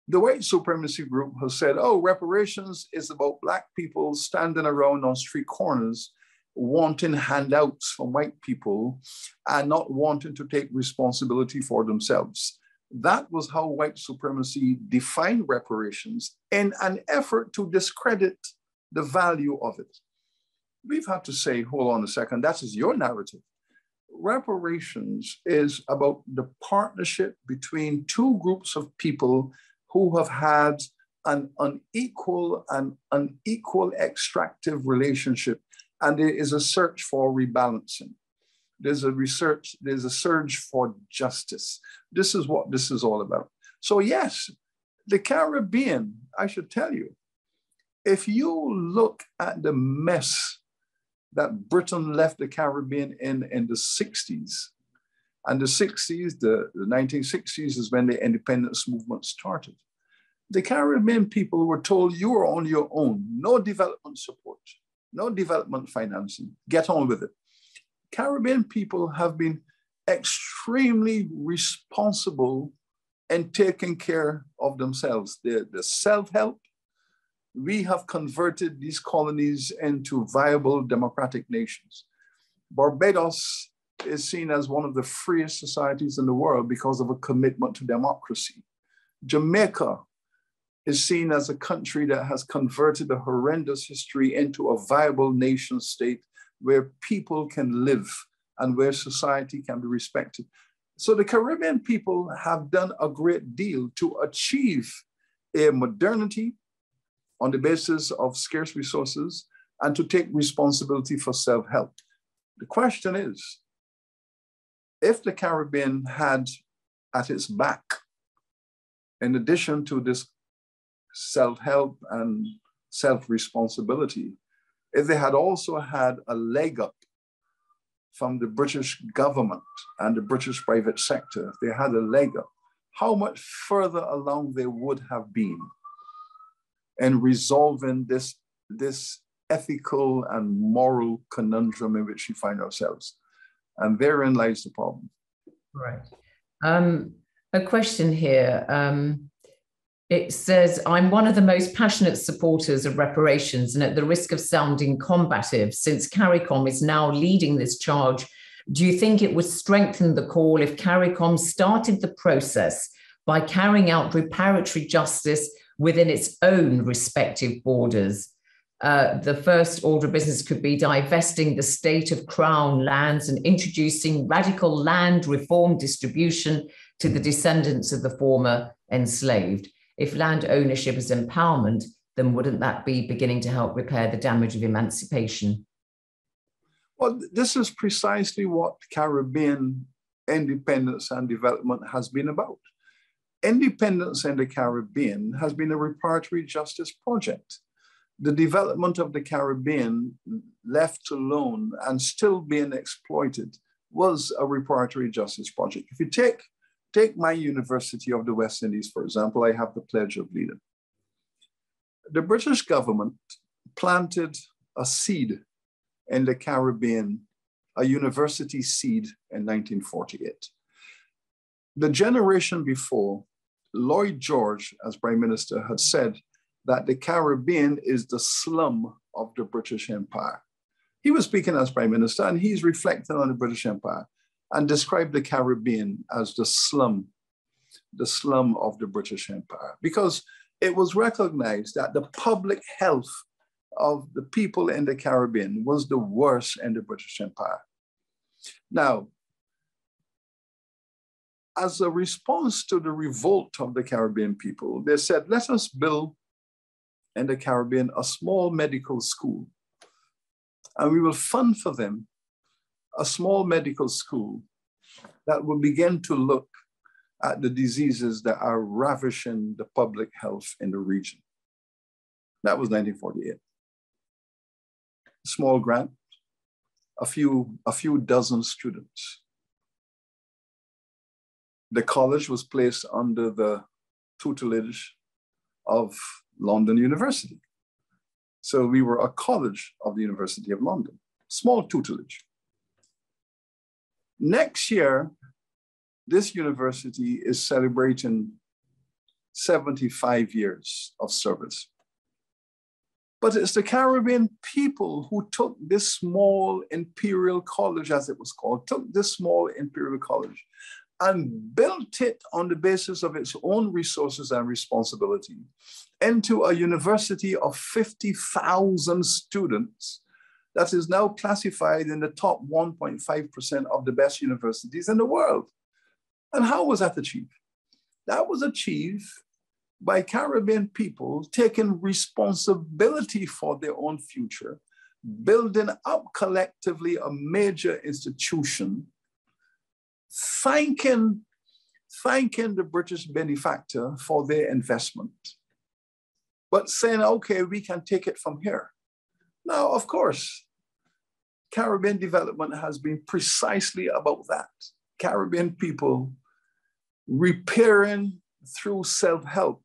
the white supremacy group has said, oh, reparations is about Black people standing around on street corners wanting handouts from white people and not wanting to take responsibility for themselves. That was how white supremacy defined reparations in an effort to discredit the value of it. We've had to say, hold on a second, that is your narrative. Reparations is about the partnership between two groups of people who have had an unequal and unequal extractive relationship, and there is a search for rebalancing. There's a research, there's a surge for justice. This is what this is all about. So, yes, the Caribbean, I should tell you, if you look at the mess that Britain left the Caribbean in in the 60s, and the 60s, the, the 1960s is when the independence movement started. The Caribbean people were told you are on your own, no development support, no development financing, get on with it. Caribbean people have been extremely responsible and taking care of themselves. The, the self-help, we have converted these colonies into viable democratic nations. Barbados is seen as one of the freest societies in the world because of a commitment to democracy. Jamaica is seen as a country that has converted a horrendous history into a viable nation state where people can live and where society can be respected. So the Caribbean people have done a great deal to achieve a modernity on the basis of scarce resources and to take responsibility for self-help. The question is, if the Caribbean had at its back, in addition to this self-help and self-responsibility, if they had also had a leg up from the British government and the British private sector, if they had a leg up, how much further along they would have been in resolving this, this ethical and moral conundrum in which we find ourselves. And therein lies the problem. Right. Um, a question here. Um, it says, I'm one of the most passionate supporters of reparations, and at the risk of sounding combative, since CARICOM is now leading this charge, do you think it would strengthen the call if CARICOM started the process by carrying out reparatory justice within its own respective borders? Uh, the first order of business could be divesting the state of crown lands and introducing radical land reform distribution to the descendants of the former enslaved if land ownership is empowerment, then wouldn't that be beginning to help repair the damage of emancipation? Well, this is precisely what Caribbean independence and development has been about. Independence in the Caribbean has been a reparatory justice project. The development of the Caribbean, left alone and still being exploited, was a reparatory justice project. If you take Take my University of the West Indies, for example, I have the Pledge of Leiden. The British government planted a seed in the Caribbean, a university seed in 1948. The generation before, Lloyd George, as Prime Minister, had said that the Caribbean is the slum of the British Empire. He was speaking as Prime Minister and he's reflecting on the British Empire and described the Caribbean as the slum, the slum of the British Empire, because it was recognized that the public health of the people in the Caribbean was the worst in the British Empire. Now, as a response to the revolt of the Caribbean people, they said, let us build in the Caribbean a small medical school, and we will fund for them a small medical school that will begin to look at the diseases that are ravishing the public health in the region. That was 1948. Small grant, a few, a few dozen students. The college was placed under the tutelage of London University. So we were a college of the University of London, small tutelage. Next year, this university is celebrating 75 years of service. But it's the Caribbean people who took this small imperial college, as it was called, took this small imperial college and built it on the basis of its own resources and responsibility into a university of 50,000 students that is now classified in the top 1.5% of the best universities in the world. And how was that achieved? That was achieved by Caribbean people taking responsibility for their own future, building up collectively a major institution, thanking, thanking the British benefactor for their investment, but saying, okay, we can take it from here. Now, of course, Caribbean development has been precisely about that. Caribbean people repairing through self help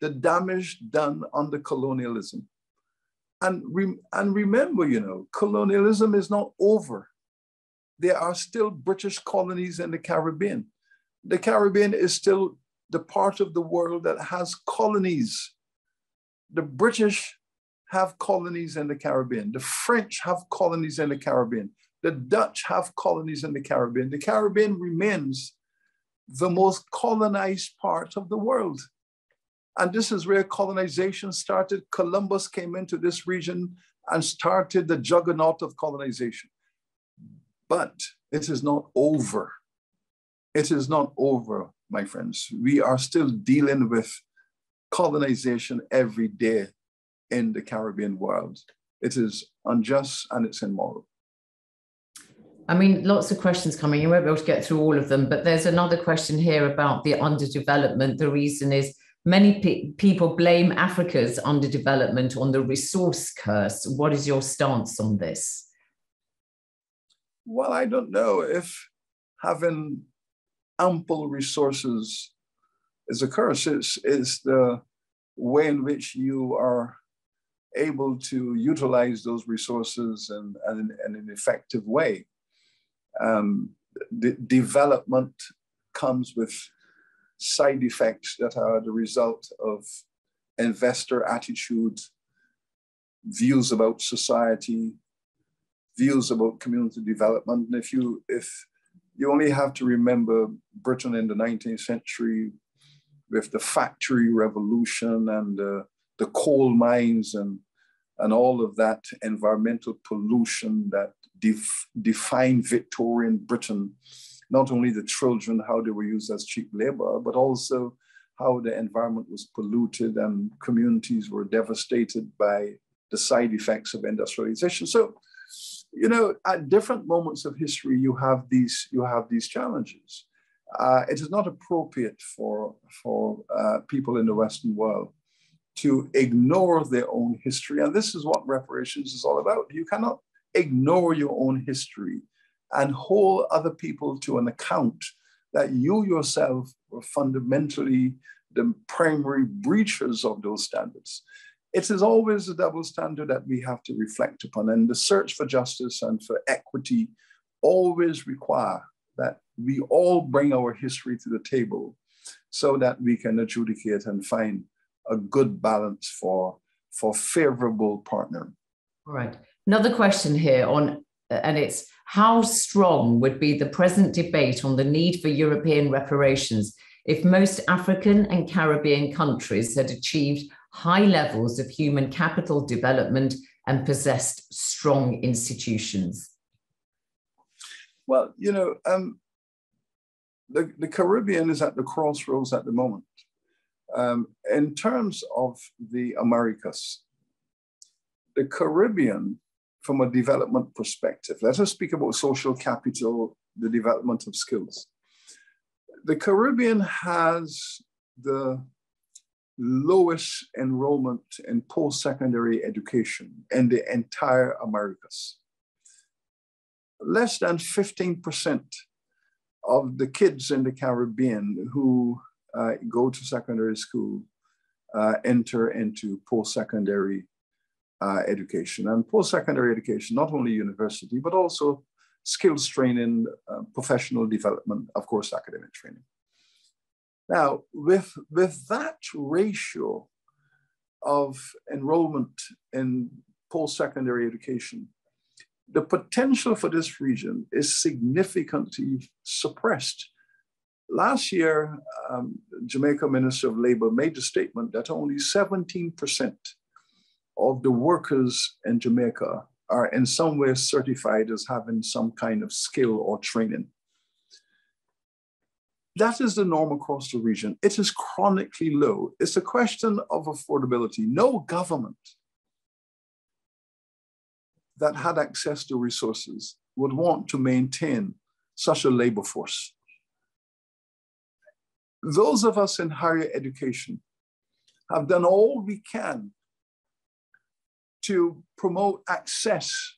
the damage done under colonialism. And, re and remember, you know, colonialism is not over. There are still British colonies in the Caribbean. The Caribbean is still the part of the world that has colonies. The British have colonies in the Caribbean. The French have colonies in the Caribbean. The Dutch have colonies in the Caribbean. The Caribbean remains the most colonized part of the world. And this is where colonization started. Columbus came into this region and started the juggernaut of colonization. But it is not over. It is not over, my friends. We are still dealing with colonization every day in the Caribbean world. It is unjust and it's immoral. I mean, lots of questions coming. You won't be able to get through all of them, but there's another question here about the underdevelopment. The reason is many pe- people blame Africa's underdevelopment on the resource curse. What is your stance on this? Well, I don't know if having ample resources is a curse. It's, it's the way in which you are able to utilize those resources in, in, in an effective way. Um, the development comes with side effects that are the result of investor attitude, views about society, views about community development. And if you if you only have to remember Britain in the 19th century with the factory revolution and uh, the coal mines and and all of that environmental pollution that def- defined Victorian Britain, not only the children, how they were used as cheap labor, but also how the environment was polluted and communities were devastated by the side effects of industrialization. So, you know, at different moments of history, you have these you have these challenges. Uh, it is not appropriate for for uh, people in the Western world to ignore their own history. And this is what reparations is all about. You cannot ignore your own history and hold other people to an account that you yourself were fundamentally the primary breachers of those standards. It is always a double standard that we have to reflect upon. And the search for justice and for equity always require that we all bring our history to the table so that we can adjudicate and find a good balance for for favorable partner. All right. Another question here on and it's how strong would be the present debate on the need for European reparations if most African and Caribbean countries had achieved high levels of human capital development and possessed strong institutions? Well, you know, um, the, the Caribbean is at the crossroads at the moment. Um, in terms of the Americas, the Caribbean, from a development perspective, let us speak about social capital, the development of skills. The Caribbean has the lowest enrollment in post secondary education in the entire Americas. Less than 15% of the kids in the Caribbean who uh, go to secondary school, uh, enter into post-secondary uh, education. And post-secondary education, not only university, but also skills training, uh, professional development, of course, academic training. Now, with, with that ratio of enrollment in post-secondary education, the potential for this region is significantly suppressed Last year, um, Jamaica Minister of Labor made the statement that only 17% of the workers in Jamaica are in some way certified as having some kind of skill or training. That is the norm across the region. It is chronically low. It's a question of affordability. No government that had access to resources would want to maintain such a labor force those of us in higher education have done all we can to promote access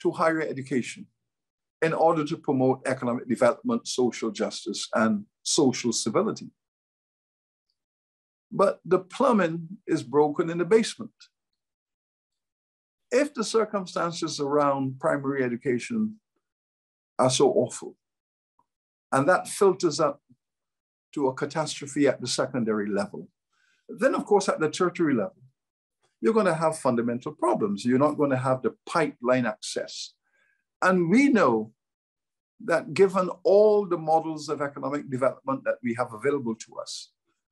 to higher education in order to promote economic development, social justice, and social civility. But the plumbing is broken in the basement. If the circumstances around primary education are so awful, and that filters up to a catastrophe at the secondary level. Then, of course, at the tertiary level, you're going to have fundamental problems. You're not going to have the pipeline access. And we know that given all the models of economic development that we have available to us,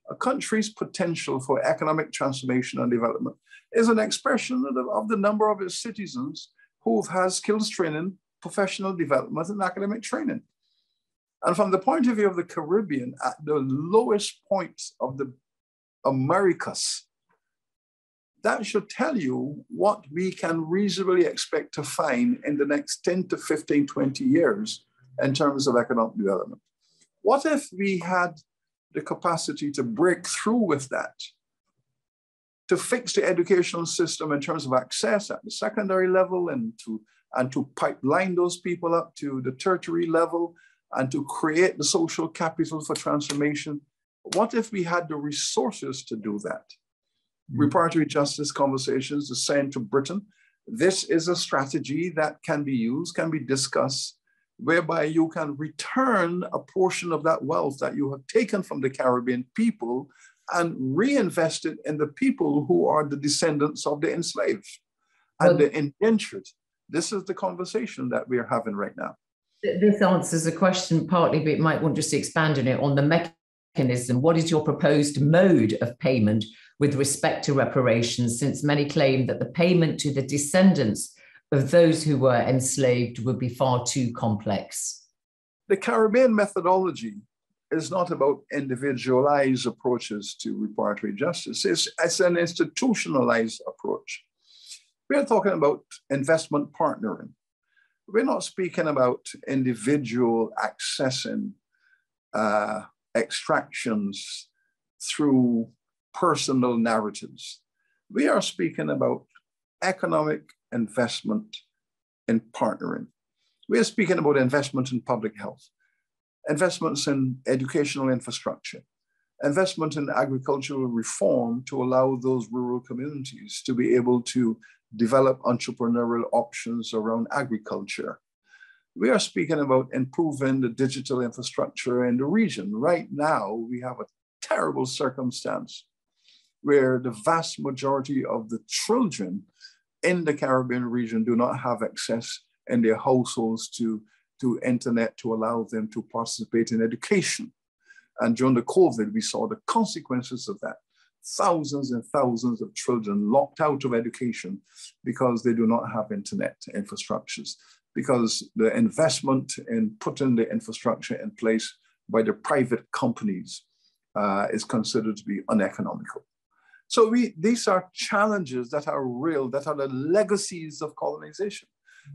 a country's potential for economic transformation and development is an expression of the, of the number of its citizens who've had skills training, professional development, and academic training. And from the point of view of the Caribbean, at the lowest points of the Americas, that should tell you what we can reasonably expect to find in the next 10 to 15, 20 years in terms of economic development. What if we had the capacity to break through with that, to fix the educational system in terms of access at the secondary level and to, and to pipeline those people up to the tertiary level and to create the social capital for transformation? What if we had the resources to do that? Mm-hmm. Reparatory justice conversations, the same to Britain. This is a strategy that can be used, can be discussed, whereby you can return a portion of that wealth that you have taken from the Caribbean people and reinvest it in the people who are the descendants of the enslaved and the indentured. This is the conversation that we are having right now. This answers a question partly, but it might want just to expand on it on the mechanism. What is your proposed mode of payment with respect to reparations, since many claim that the payment to the descendants of those who were enslaved would be far too complex. The Caribbean methodology is not about individualized approaches to reparatory justice, it's, it's an institutionalized approach. We're talking about investment partnering. We're not speaking about individual accessing uh, extractions through personal narratives. We are speaking about economic investment in partnering. We are speaking about investment in public health, investments in educational infrastructure, investment in agricultural reform to allow those rural communities to be able to develop entrepreneurial options around agriculture. We are speaking about improving the digital infrastructure in the region. Right now, we have a terrible circumstance where the vast majority of the children in the Caribbean region do not have access in their households to, to internet to allow them to participate in education. And during the COVID, we saw the consequences of that. Thousands and thousands of children locked out of education because they do not have internet infrastructures, because the investment in putting the infrastructure in place by the private companies uh, is considered to be uneconomical. So we, these are challenges that are real, that are the legacies of colonization.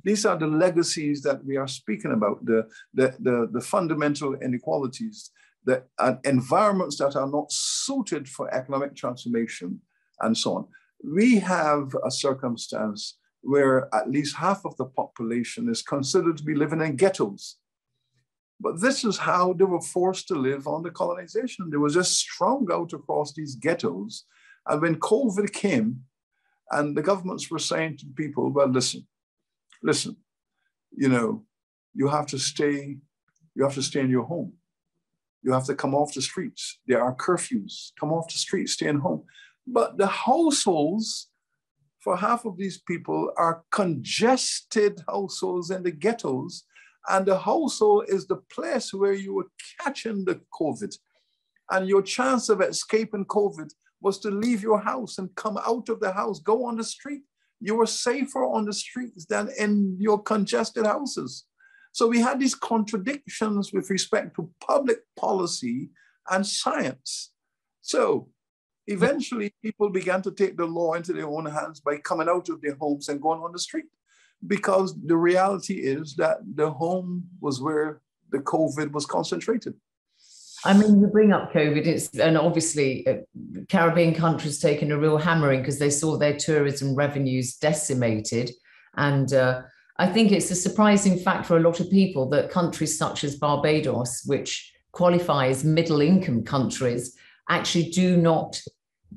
These are the legacies that we are speaking about, the, the, the, the fundamental inequalities, the uh, environments that are not suited for economic transformation, and so on. We have a circumstance where at least half of the population is considered to be living in ghettos. But this is how they were forced to live under colonization. They were just strung out across these ghettos and when COVID came, and the governments were saying to people, well, listen, listen, you know, you have to stay, you have to stay in your home. You have to come off the streets. There are curfews. Come off the streets, stay in home. But the households for half of these people are congested households in the ghettos. And the household is the place where you were catching the COVID. And your chance of escaping COVID was to leave your house and come out of the house, go on the street. You were safer on the streets than in your congested houses. So we had these contradictions with respect to public policy and science. So eventually people began to take the law into their own hands by coming out of their homes and going on the street because the reality is that the home was where the COVID was concentrated. I mean, you bring up COVID, it's and obviously uh, Caribbean countries taken a real hammering because they saw their tourism revenues decimated, and uh, I think it's a surprising fact for a lot of people that countries such as Barbados, which qualify as middle-income countries, actually do not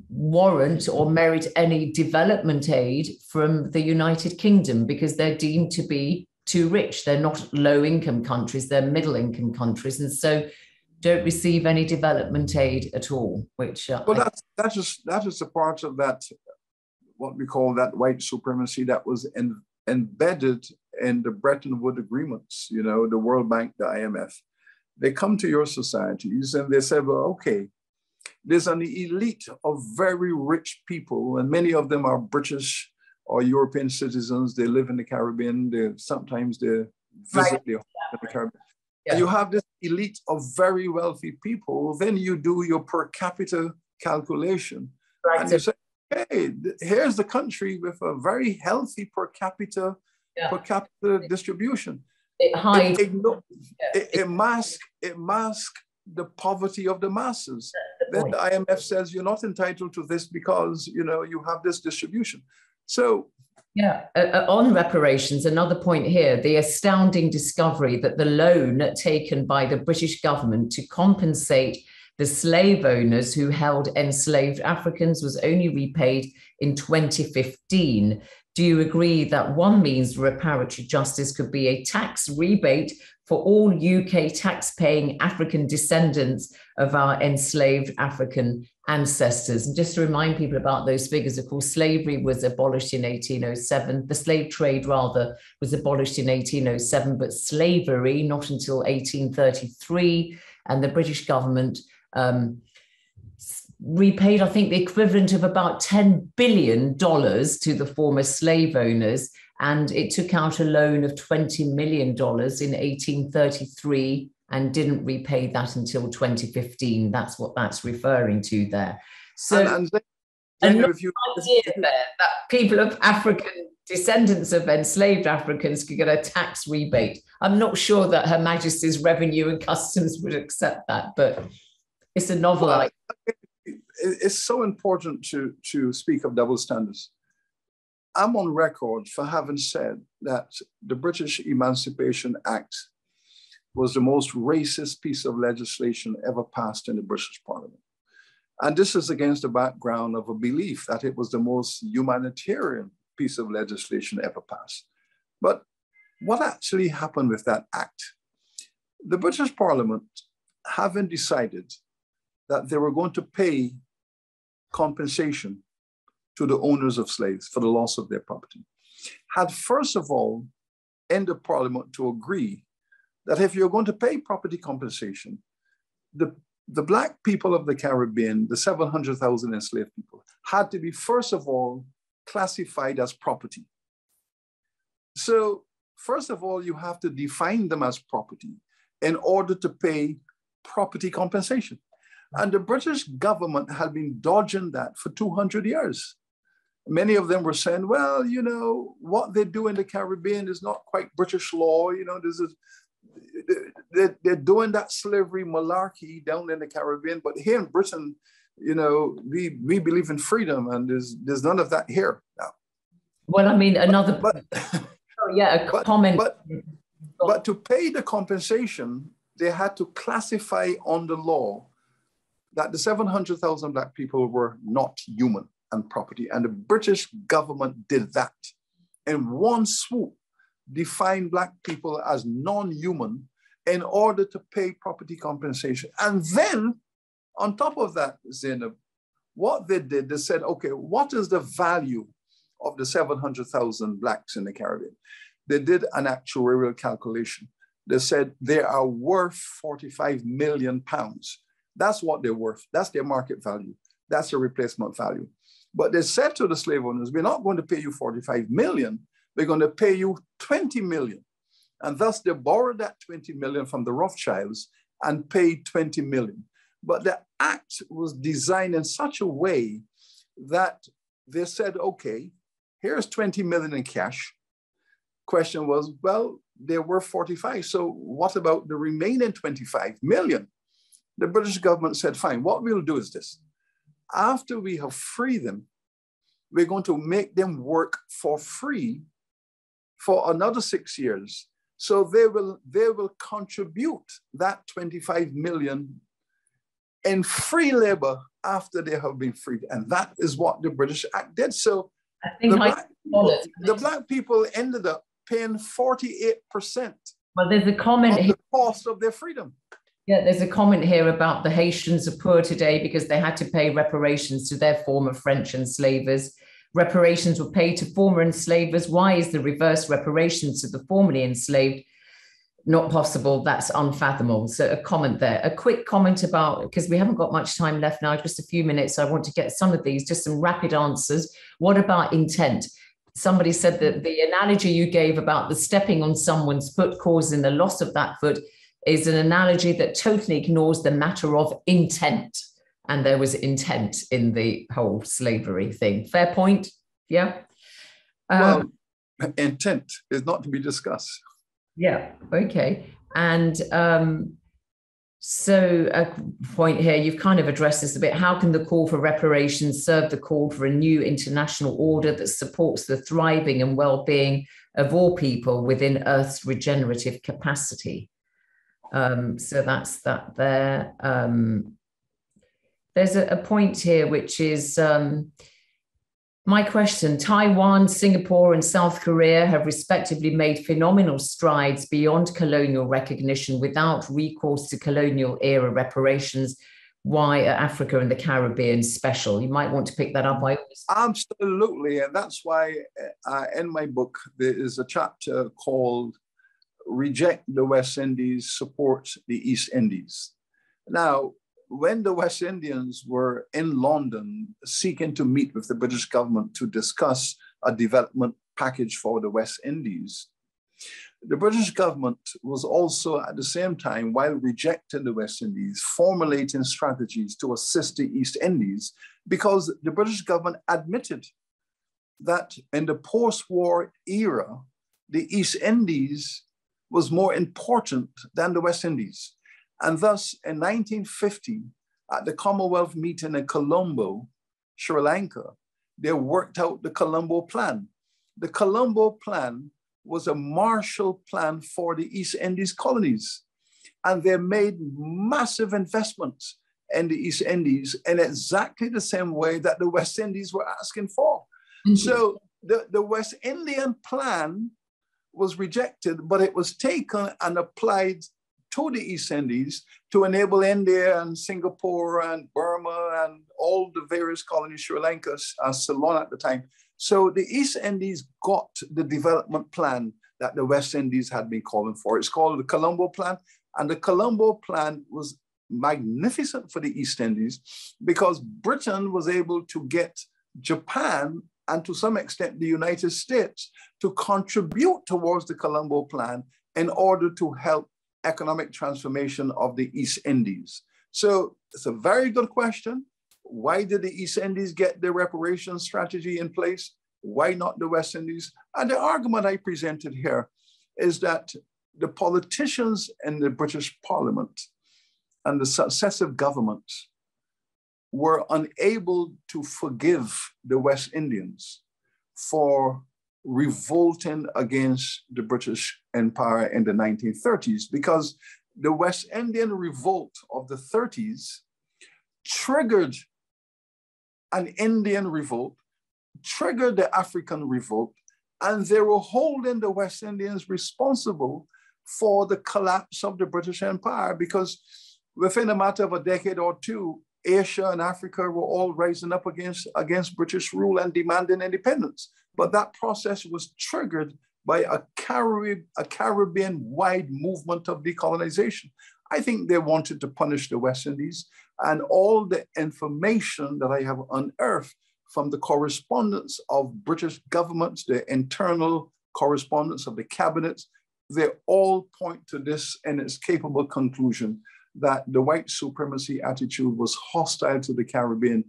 warrant or merit any development aid from the United Kingdom because they're deemed to be too rich. They're not low income countries, they're middle income countries. And so don't receive any development aid at all, which uh, well, that's that's just that is a part of that what we call that white supremacy that was in, embedded in the Bretton Woods agreements. You know, the World Bank, the IMF. They come to your societies and they say, well, okay, there's an elite of very rich people, and many of them are British or European citizens. They live in the Caribbean. They sometimes they visit right. the, the Caribbean yeah. you have this elite of very wealthy people, then you do your per capita calculation. Right. And you say, hey, here's the country with a very healthy per capita yeah. per capita distribution. It hides. It, it, it, it masks it mask the poverty of the masses. The then the IMF says you're not entitled to this because you know you have this distribution. So yeah, uh, uh, on reparations, another point here the astounding discovery that the loan taken by the British government to compensate the slave owners who held enslaved Africans was only repaid in 2015. Do you agree that one means reparatory justice could be a tax rebate for all UK tax-paying African descendants of our enslaved African ancestors. And just to remind people about those figures, of course, slavery was abolished in 1807. The slave trade, rather, was abolished in 1807, but slavery not until 1833. And the British government um, repaid, I think, the equivalent of about $10 billion to the former slave owners and it took out a loan of $20 million in 1833 and didn't repay that until 2015. That's what that's referring to there. So, and, and, and you, idea there that people of African descendants of enslaved Africans could get a tax rebate. I'm not sure that Her Majesty's Revenue and Customs would accept that, but it's a novel. Well, it's so important to, to speak of double standards I'm on record for having said that the British Emancipation Act was the most racist piece of legislation ever passed in the British Parliament. And this is against the background of a belief that it was the most humanitarian piece of legislation ever passed. But what actually happened with that act? The British Parliament, having decided that they were going to pay compensation to the owners of slaves for the loss of their property, had first of all in the parliament to agree that if you're going to pay property compensation, the, the black people of the Caribbean, the 700,000 enslaved people, had to be first of all classified as property. So first of all, you have to define them as property in order to pay property compensation. And the British government had been dodging that for 200 years many of them were saying, well, you know, what they do in the Caribbean is not quite British law. You know, this is they're, they're doing that slavery malarkey down in the Caribbean, but here in Britain, you know, we we believe in freedom, and there's there's none of that here now. Well, I mean, another. But, but oh, yeah, a but, comment. But, but to pay the compensation, they had to classify on the law that the 700,000 black people were not human and property. And the British government did that in one swoop, defined Black people as non human in order to pay property compensation. And then, on top of that, Zeinab, what they did, they said, okay, what is the value of the 700,000 Blacks in the Caribbean? They did an actuarial calculation. They said they are worth 45 million pounds. That's what they're worth. That's their market value. That's the replacement value. But they said to the slave owners, we're not going to pay you 45 million, we're going to pay you 20 million. And thus they borrowed that 20 million from the Rothschilds and paid 20 million. But the act was designed in such a way that they said, okay, here's 20 million in cash. Question was, well, there were 45. So what about the remaining 25 million? The British government said, fine, what we'll do is this after we have freed them, we're going to make them work for free for another six years. So they will, they will contribute that 25 million in free labor after they have been freed. And that is what the British Act did. So the black, people, the black people ended up paying 48%. Well, there's a comment of the cost of their freedom. Yeah, there's a comment here about the Haitians are poor today because they had to pay reparations to their former French enslavers. Reparations were paid to former enslavers. Why is the reverse reparations to the formerly enslaved not possible? That's unfathomable. So, a comment there. A quick comment about because we haven't got much time left now, just a few minutes. So I want to get some of these, just some rapid answers. What about intent? Somebody said that the analogy you gave about the stepping on someone's foot causing the loss of that foot is an analogy that totally ignores the matter of intent. And there was intent in the whole slavery thing. Fair point? Yeah. Um, well, intent is not to be discussed. Yeah. Okay. And um, so, a point here, you've kind of addressed this a bit. How can the call for reparations serve the call for a new international order that supports the thriving and well being of all people within Earth's regenerative capacity? Um, so that's that there. Um, there's a, a, point here which is um, my question Taiwan, Singapore, and South Korea have respectively made phenomenal strides beyond colonial recognition without recourse to colonial era reparations. Why are Africa and the Caribbean special? You might want to pick that up. I Absolutely. And that's why uh, in my book, there is a chapter called reject the West Indies, support the East Indies. Now, when the West Indians were in London seeking to meet with the British government to discuss a development package for the West Indies, the British government was also at the same time, while rejecting the West Indies, formulating strategies to assist the East Indies because the British government admitted that in the post war era, the East Indies was more important than the West Indies. And thus, in 1950, at the Commonwealth meeting in Colombo, Sri Lanka, they worked out the Colombo Plan. The Colombo Plan was a Marshall Plan for the East Indies colonies. And they made massive investments in the East Indies in exactly the same way that the West Indies were asking for. Mm-hmm. So the, the West Indian plan was rejected, but it was taken and applied to the East Indies to enable India and Singapore and Burma and all the various colonies, Sri Lanka, uh, Ceylon at the time. So the East Indies got the development plan that the West Indies had been calling for. It's called the Colombo Plan. And the Colombo Plan was magnificent for the East Indies because Britain was able to get Japan and to some extent the United States to contribute towards the Colombo Plan in order to help economic transformation of the East Indies. So it's a very good question. Why did the East Indies get their reparation strategy in place? Why not the West Indies? And the argument I presented here is that the politicians in the British Parliament and the successive governments were unable to forgive the West Indians for revolting against the British Empire in the 1930s because the West Indian revolt of the 30s triggered an Indian revolt, triggered the African revolt, and they were holding the West Indians responsible for the collapse of the British Empire because within a matter of a decade or two, Asia and Africa were all rising up against, against British rule and demanding independence. But that process was triggered by a, Carib- a Caribbean wide movement of decolonization. I think they wanted to punish the West Indies. And all the information that I have unearthed from the correspondence of British governments, the internal correspondence of the cabinets, they all point to this and its capable conclusion that the white supremacy attitude was hostile to the Caribbean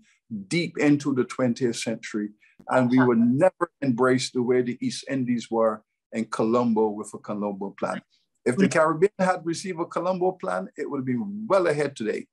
deep into the 20th century. And we would never embrace the way the East Indies were in Colombo with a Colombo plan. If the Caribbean had received a Colombo plan, it would be well ahead today.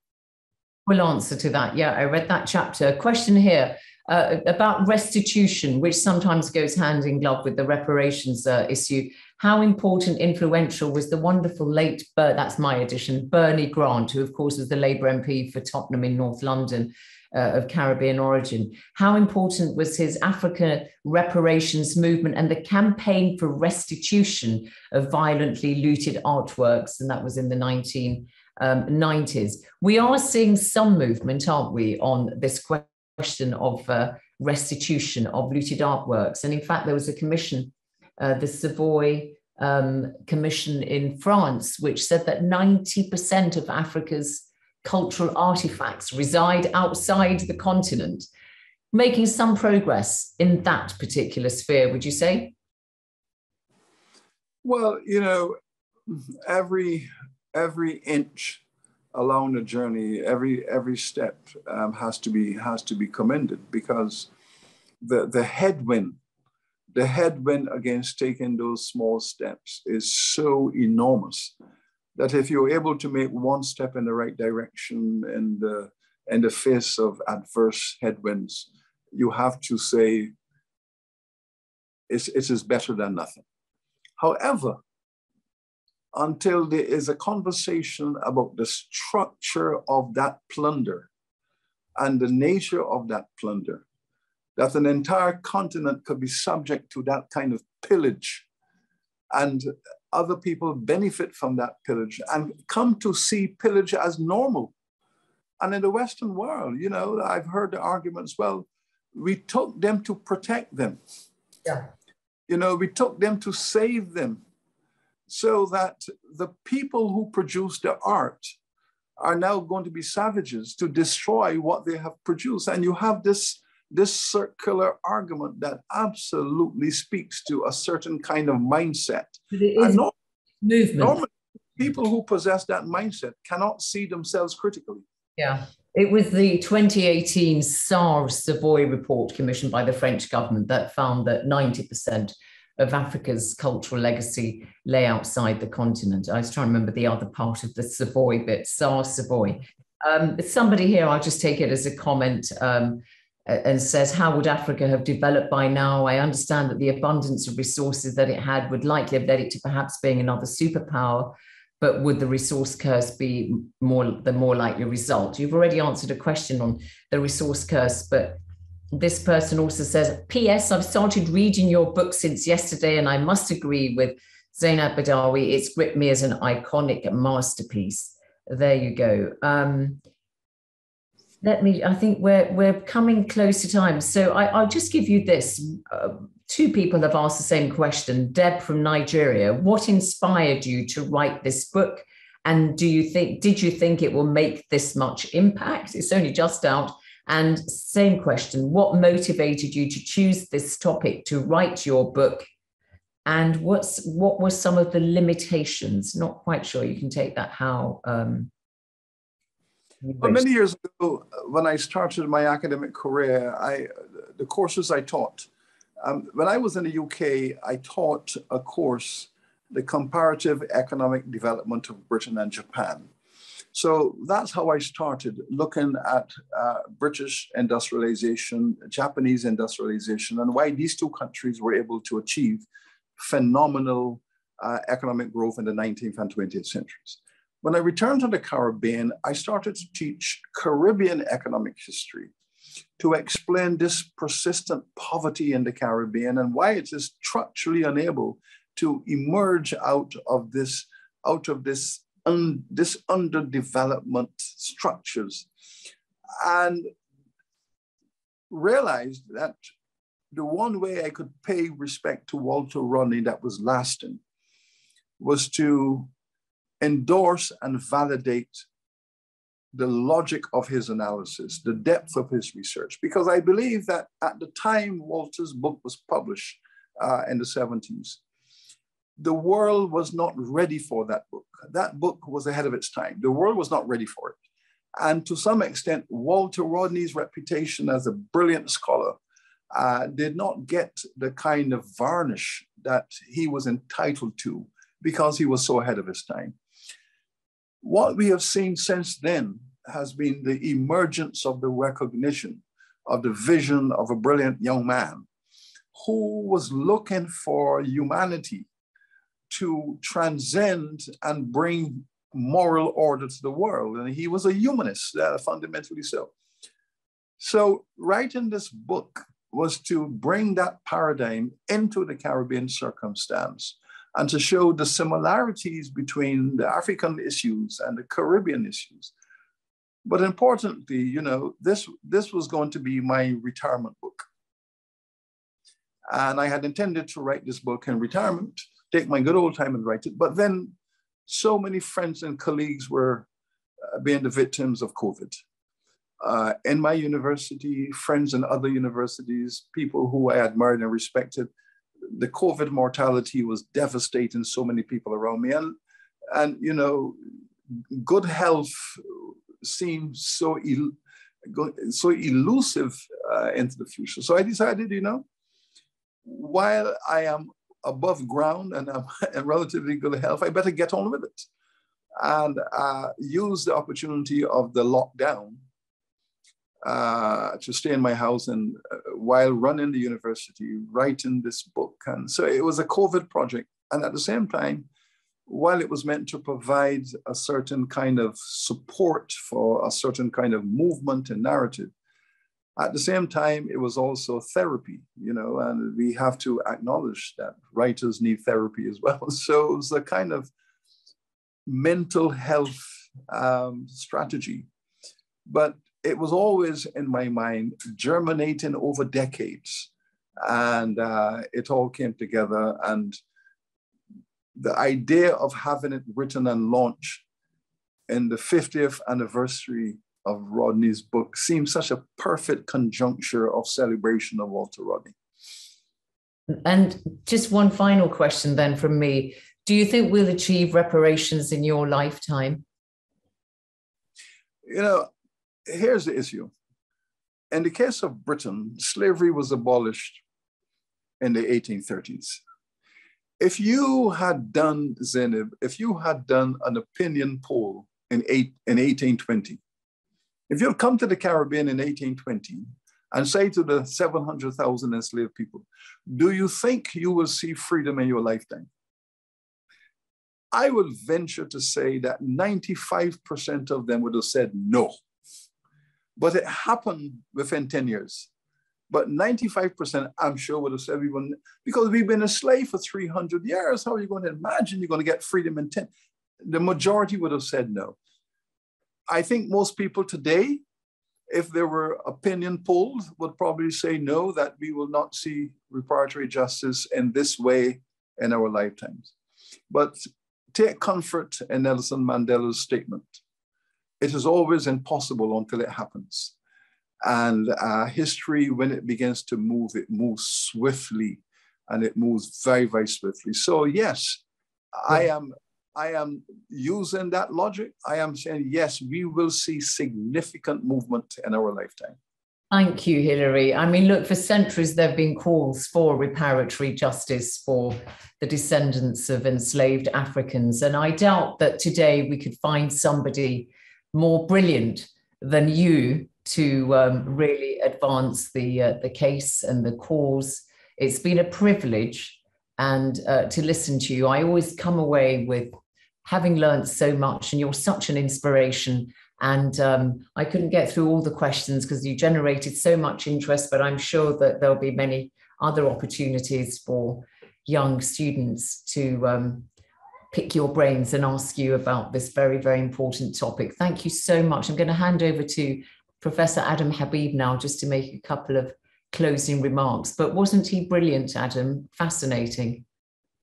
We'll answer to that. Yeah, I read that chapter. Question here. uh, about restitution, which sometimes goes hand in glove with the reparations uh, issue. How important, influential was the wonderful late, Ber- that's my addition, Bernie Grant, who, of course, was the Labour MP for Tottenham in North London. Uh, of Caribbean origin. How important was his Africa reparations movement and the campaign for restitution of violently looted artworks? And that was in the 1990s. Um, we are seeing some movement, aren't we, on this question? of uh, restitution of looted artworks. And in fact, there was a commission, uh, the Savoy um, Commission in France, which said that 90% of Africa's cultural artifacts reside outside the continent, making some progress in that particular sphere, would you say? Well, you know, every every inch along the journey, every every step um, has to be has to be commended because the the headwind, the headwind against taking those small steps is so enormous that if you're able to make one step in the right direction in the in the face of adverse headwinds, you have to say it's, it is better than nothing. However, until there is a conversation about the structure of that plunder and the nature of that plunder, that an entire continent could be subject to that kind of pillage and other people benefit from that pillage and come to see pillage as normal. And in the Western world, you know, I've heard the arguments, well, we took them to protect them. Yeah. You know, we took them to save them so that the people who produce the art are now going to be savages to destroy what they have produced. And you have this, this circular argument that absolutely speaks to a certain kind of mindset. Norm- movement. Normally, people who possess that mindset cannot see themselves critically. Yeah. It was the 2018 Sarr Savoy report commissioned by the French government that found that 90% of Africa's cultural legacy lay outside the continent. I was trying to remember the other part of the Savoy bit, Sarr Savoy. Um, somebody here, I'll just take it as a comment, um, and says, How would Africa have developed by now? I understand that the abundance of resources that it had would likely have led it to perhaps being another superpower, but would the resource curse be more the more likely result? You've already answered a question on the resource curse, but this person also says, P.S. I've started reading your book since yesterday, and I must agree with Zeinab Badawi. It's gripped me as an iconic masterpiece. There you go. Um, let me, I think we're, we're coming close to time. So I, will just give you this. Uh, two people have asked the same question. Deb from Nigeria, what inspired you to write this book? And do you think, did you think it will make this much impact? It's only just out. And same question, what motivated you to choose this topic to write your book? And what's what were some of the limitations? Not quite sure. You can take that how. Um, well, many years ago, when I started my academic career, I the courses I taught. Um, when I was in the UK, I taught a course, the comparative economic development of Britain and Japan. So that's how I started looking at uh, British industrialization, Japanese industrialization, and why these two countries were able to achieve phenomenal uh, economic growth in the 19th and 20th centuries. When I returned to the Caribbean, I started to teach Caribbean economic history to explain this persistent poverty in the Caribbean and why it is structurally unable to emerge out of this, out of this un, this underdevelopment structures. And realized that the one way I could pay respect to Walter Rodney that was lasting was to endorse and validate the logic of his analysis, the depth of his research, because I believe that at the time Walter's book was published uh, in the 70s, the world was not ready for that book. That book was ahead of its time. The world was not ready for it. And to some extent, Walter Rodney's reputation as a brilliant scholar uh, did not get the kind of varnish that he was entitled to because he was so ahead of his time. What we have seen since then has been the emergence of the recognition of the vision of a brilliant young man who was looking for humanity to transcend and bring moral order to the world. And he was a humanist, uh, fundamentally so. So, writing this book was to bring that paradigm into the Caribbean circumstance and to show the similarities between the African issues and the Caribbean issues. But importantly, you know, this, this was going to be my retirement book. And I had intended to write this book in retirement, take my good old time and write it. But then so many friends and colleagues were uh, being the victims of COVID. Uh, in my university, friends in other universities, people who I admired and respected, the COVID mortality was devastating so many people around me. And, and you know, good health seemed so, el- so elusive uh, into the future. So I decided, you know, while I am above ground and I'm in relatively good health, I better get on with it and uh, use the opportunity of the lockdown uh, to stay in my house and uh, while running the university, writing this book. And so it was a COVID project. And at the same time, while it was meant to provide a certain kind of support for a certain kind of movement and narrative, at the same time, it was also therapy, you know, and we have to acknowledge that writers need therapy as well. So it was a kind of mental health um, strategy. But it was always in my mind, germinating over decades. And uh, it all came together. And the idea of having it written and launched in the 50th anniversary of Rodney's book seems such a perfect conjuncture of celebration of Walter Rodney. And just one final question then from me. Do you think we'll achieve reparations in your lifetime? You know, here's the issue. In the case of Britain, slavery was abolished in the 1830s. If you had done, Zeinab, if you had done an opinion poll in, eight, in 1820, if you'll come to the Caribbean in 1820 and say to the 700,000 enslaved people, do you think you will see freedom in your lifetime? I would venture to say that 95% of them would have said no. But it happened within 10 years. But 95%, I'm sure, would have said will, because we've been a slave for 300 years. How are you going to imagine you're going to get freedom in 10? The majority would have said no. I think most people today, if there were opinion polls, would probably say no, that we will not see reparatory justice in this way in our lifetimes. But take comfort in Nelson Mandela's statement. It is always impossible until it happens. And uh, history, when it begins to move, it moves swiftly and it moves very, very swiftly. So, yes, I am I am using that logic. I am saying, yes, we will see significant movement in our lifetime. Thank you, Hilary. I mean, look, for centuries there have been calls for reparatory justice for the descendants of enslaved Africans. And I doubt that today we could find somebody more brilliant than you to um, really advance the, uh, the case and the cause. It's been a privilege and uh, to listen to you. I always come away with having learned so much, and you're such an inspiration. And um, I couldn't get through all the questions because you generated so much interest, but I'm sure that there'll be many other opportunities for young students to um, pick your brains and ask you about this very, very important topic. Thank you so much. I'm going to hand over to Professor Adam Habib now just to make a couple of closing remarks. But wasn't he brilliant, Adam? Fascinating.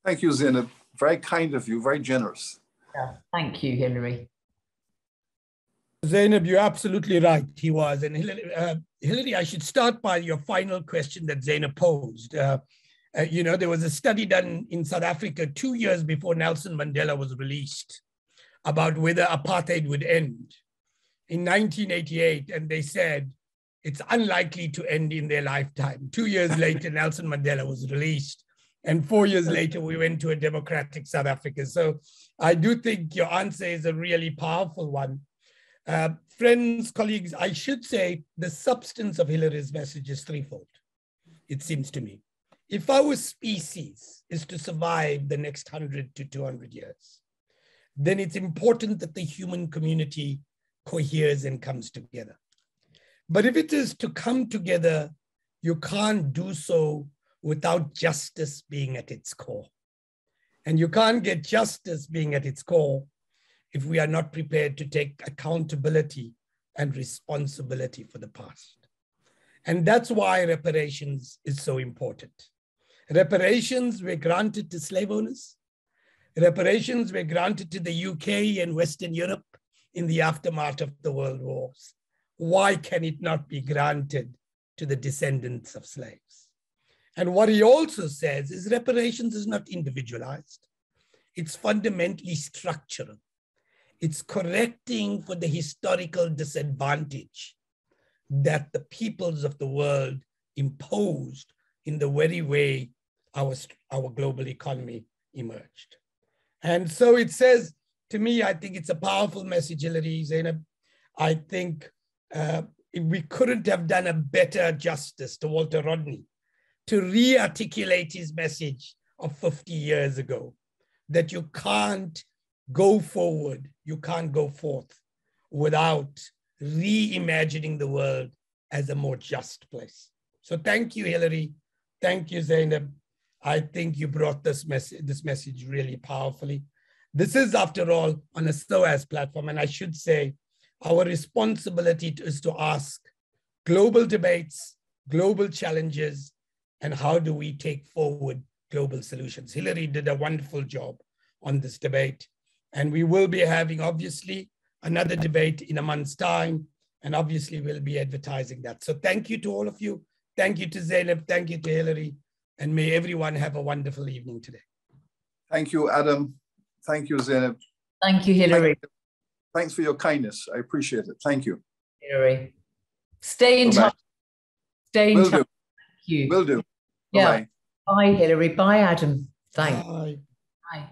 Thank you, Zeinab. Very kind of you, very generous. Yeah. Thank you, Hilary. Zeinab, you're absolutely right. He was. And Hilary, uh, Hilary, I should start by your final question that Zeinab posed. Uh, uh, you know, there was a study done in South Africa two years before Nelson Mandela was released about whether apartheid would end in 1988. And they said it's unlikely to end in their lifetime. Two years later, Nelson Mandela was released. And four years later, we went to a democratic South Africa. So I do think your answer is a really powerful one. Uh, friends, colleagues, I should say the substance of Hilary's message is threefold, it seems to me. If our species is to survive the next 100 to 200 years, then it's important that the human community coheres and comes together. But if it is to come together, you can't do so without justice being at its core. And you can't get justice being at its core if we are not prepared to take accountability and responsibility for the past. And that's why reparations is so important. Reparations were granted to slave owners. Reparations were granted to the UK and Western Europe in the aftermath of the world wars. Why can it not be granted to the descendants of slaves? And what he also says is reparations is not individualized. It's fundamentally structural. It's correcting for the historical disadvantage that the peoples of the world imposed in the very way our, our global economy emerged. And so it says, to me, I think it's a powerful message, Hilary Zeinab. I think uh, we couldn't have done a better justice to Walter Rodney to re-articulate his message of 50 years ago, that you can't go forward, you can't go forth without reimagining the world as a more just place. So thank you, Hilary. Thank you, Zeinab. I think you brought this message, this message really powerfully. This is, after all, on a SOAS platform, and I should say, our responsibility is to ask global debates, global challenges, and how do we take forward global solutions. Hilary did a wonderful job on this debate, and we will be having, obviously, another debate in a month's time, and obviously we'll be advertising that. So thank you to all of you. Thank you to Zeinab. Thank you to Hilary. And may everyone have a wonderful evening today. Thank you, Adam. Thank you, Zeinab. Thank you, Hilary. Thank, thanks for your kindness. I appreciate it. Thank you. Hilary. Stay in touch. Stay in Will touch. do. Thank you. Will do. Yeah. Bye-bye. Bye, Hilary. Bye, Adam. Thanks. Bye. Bye.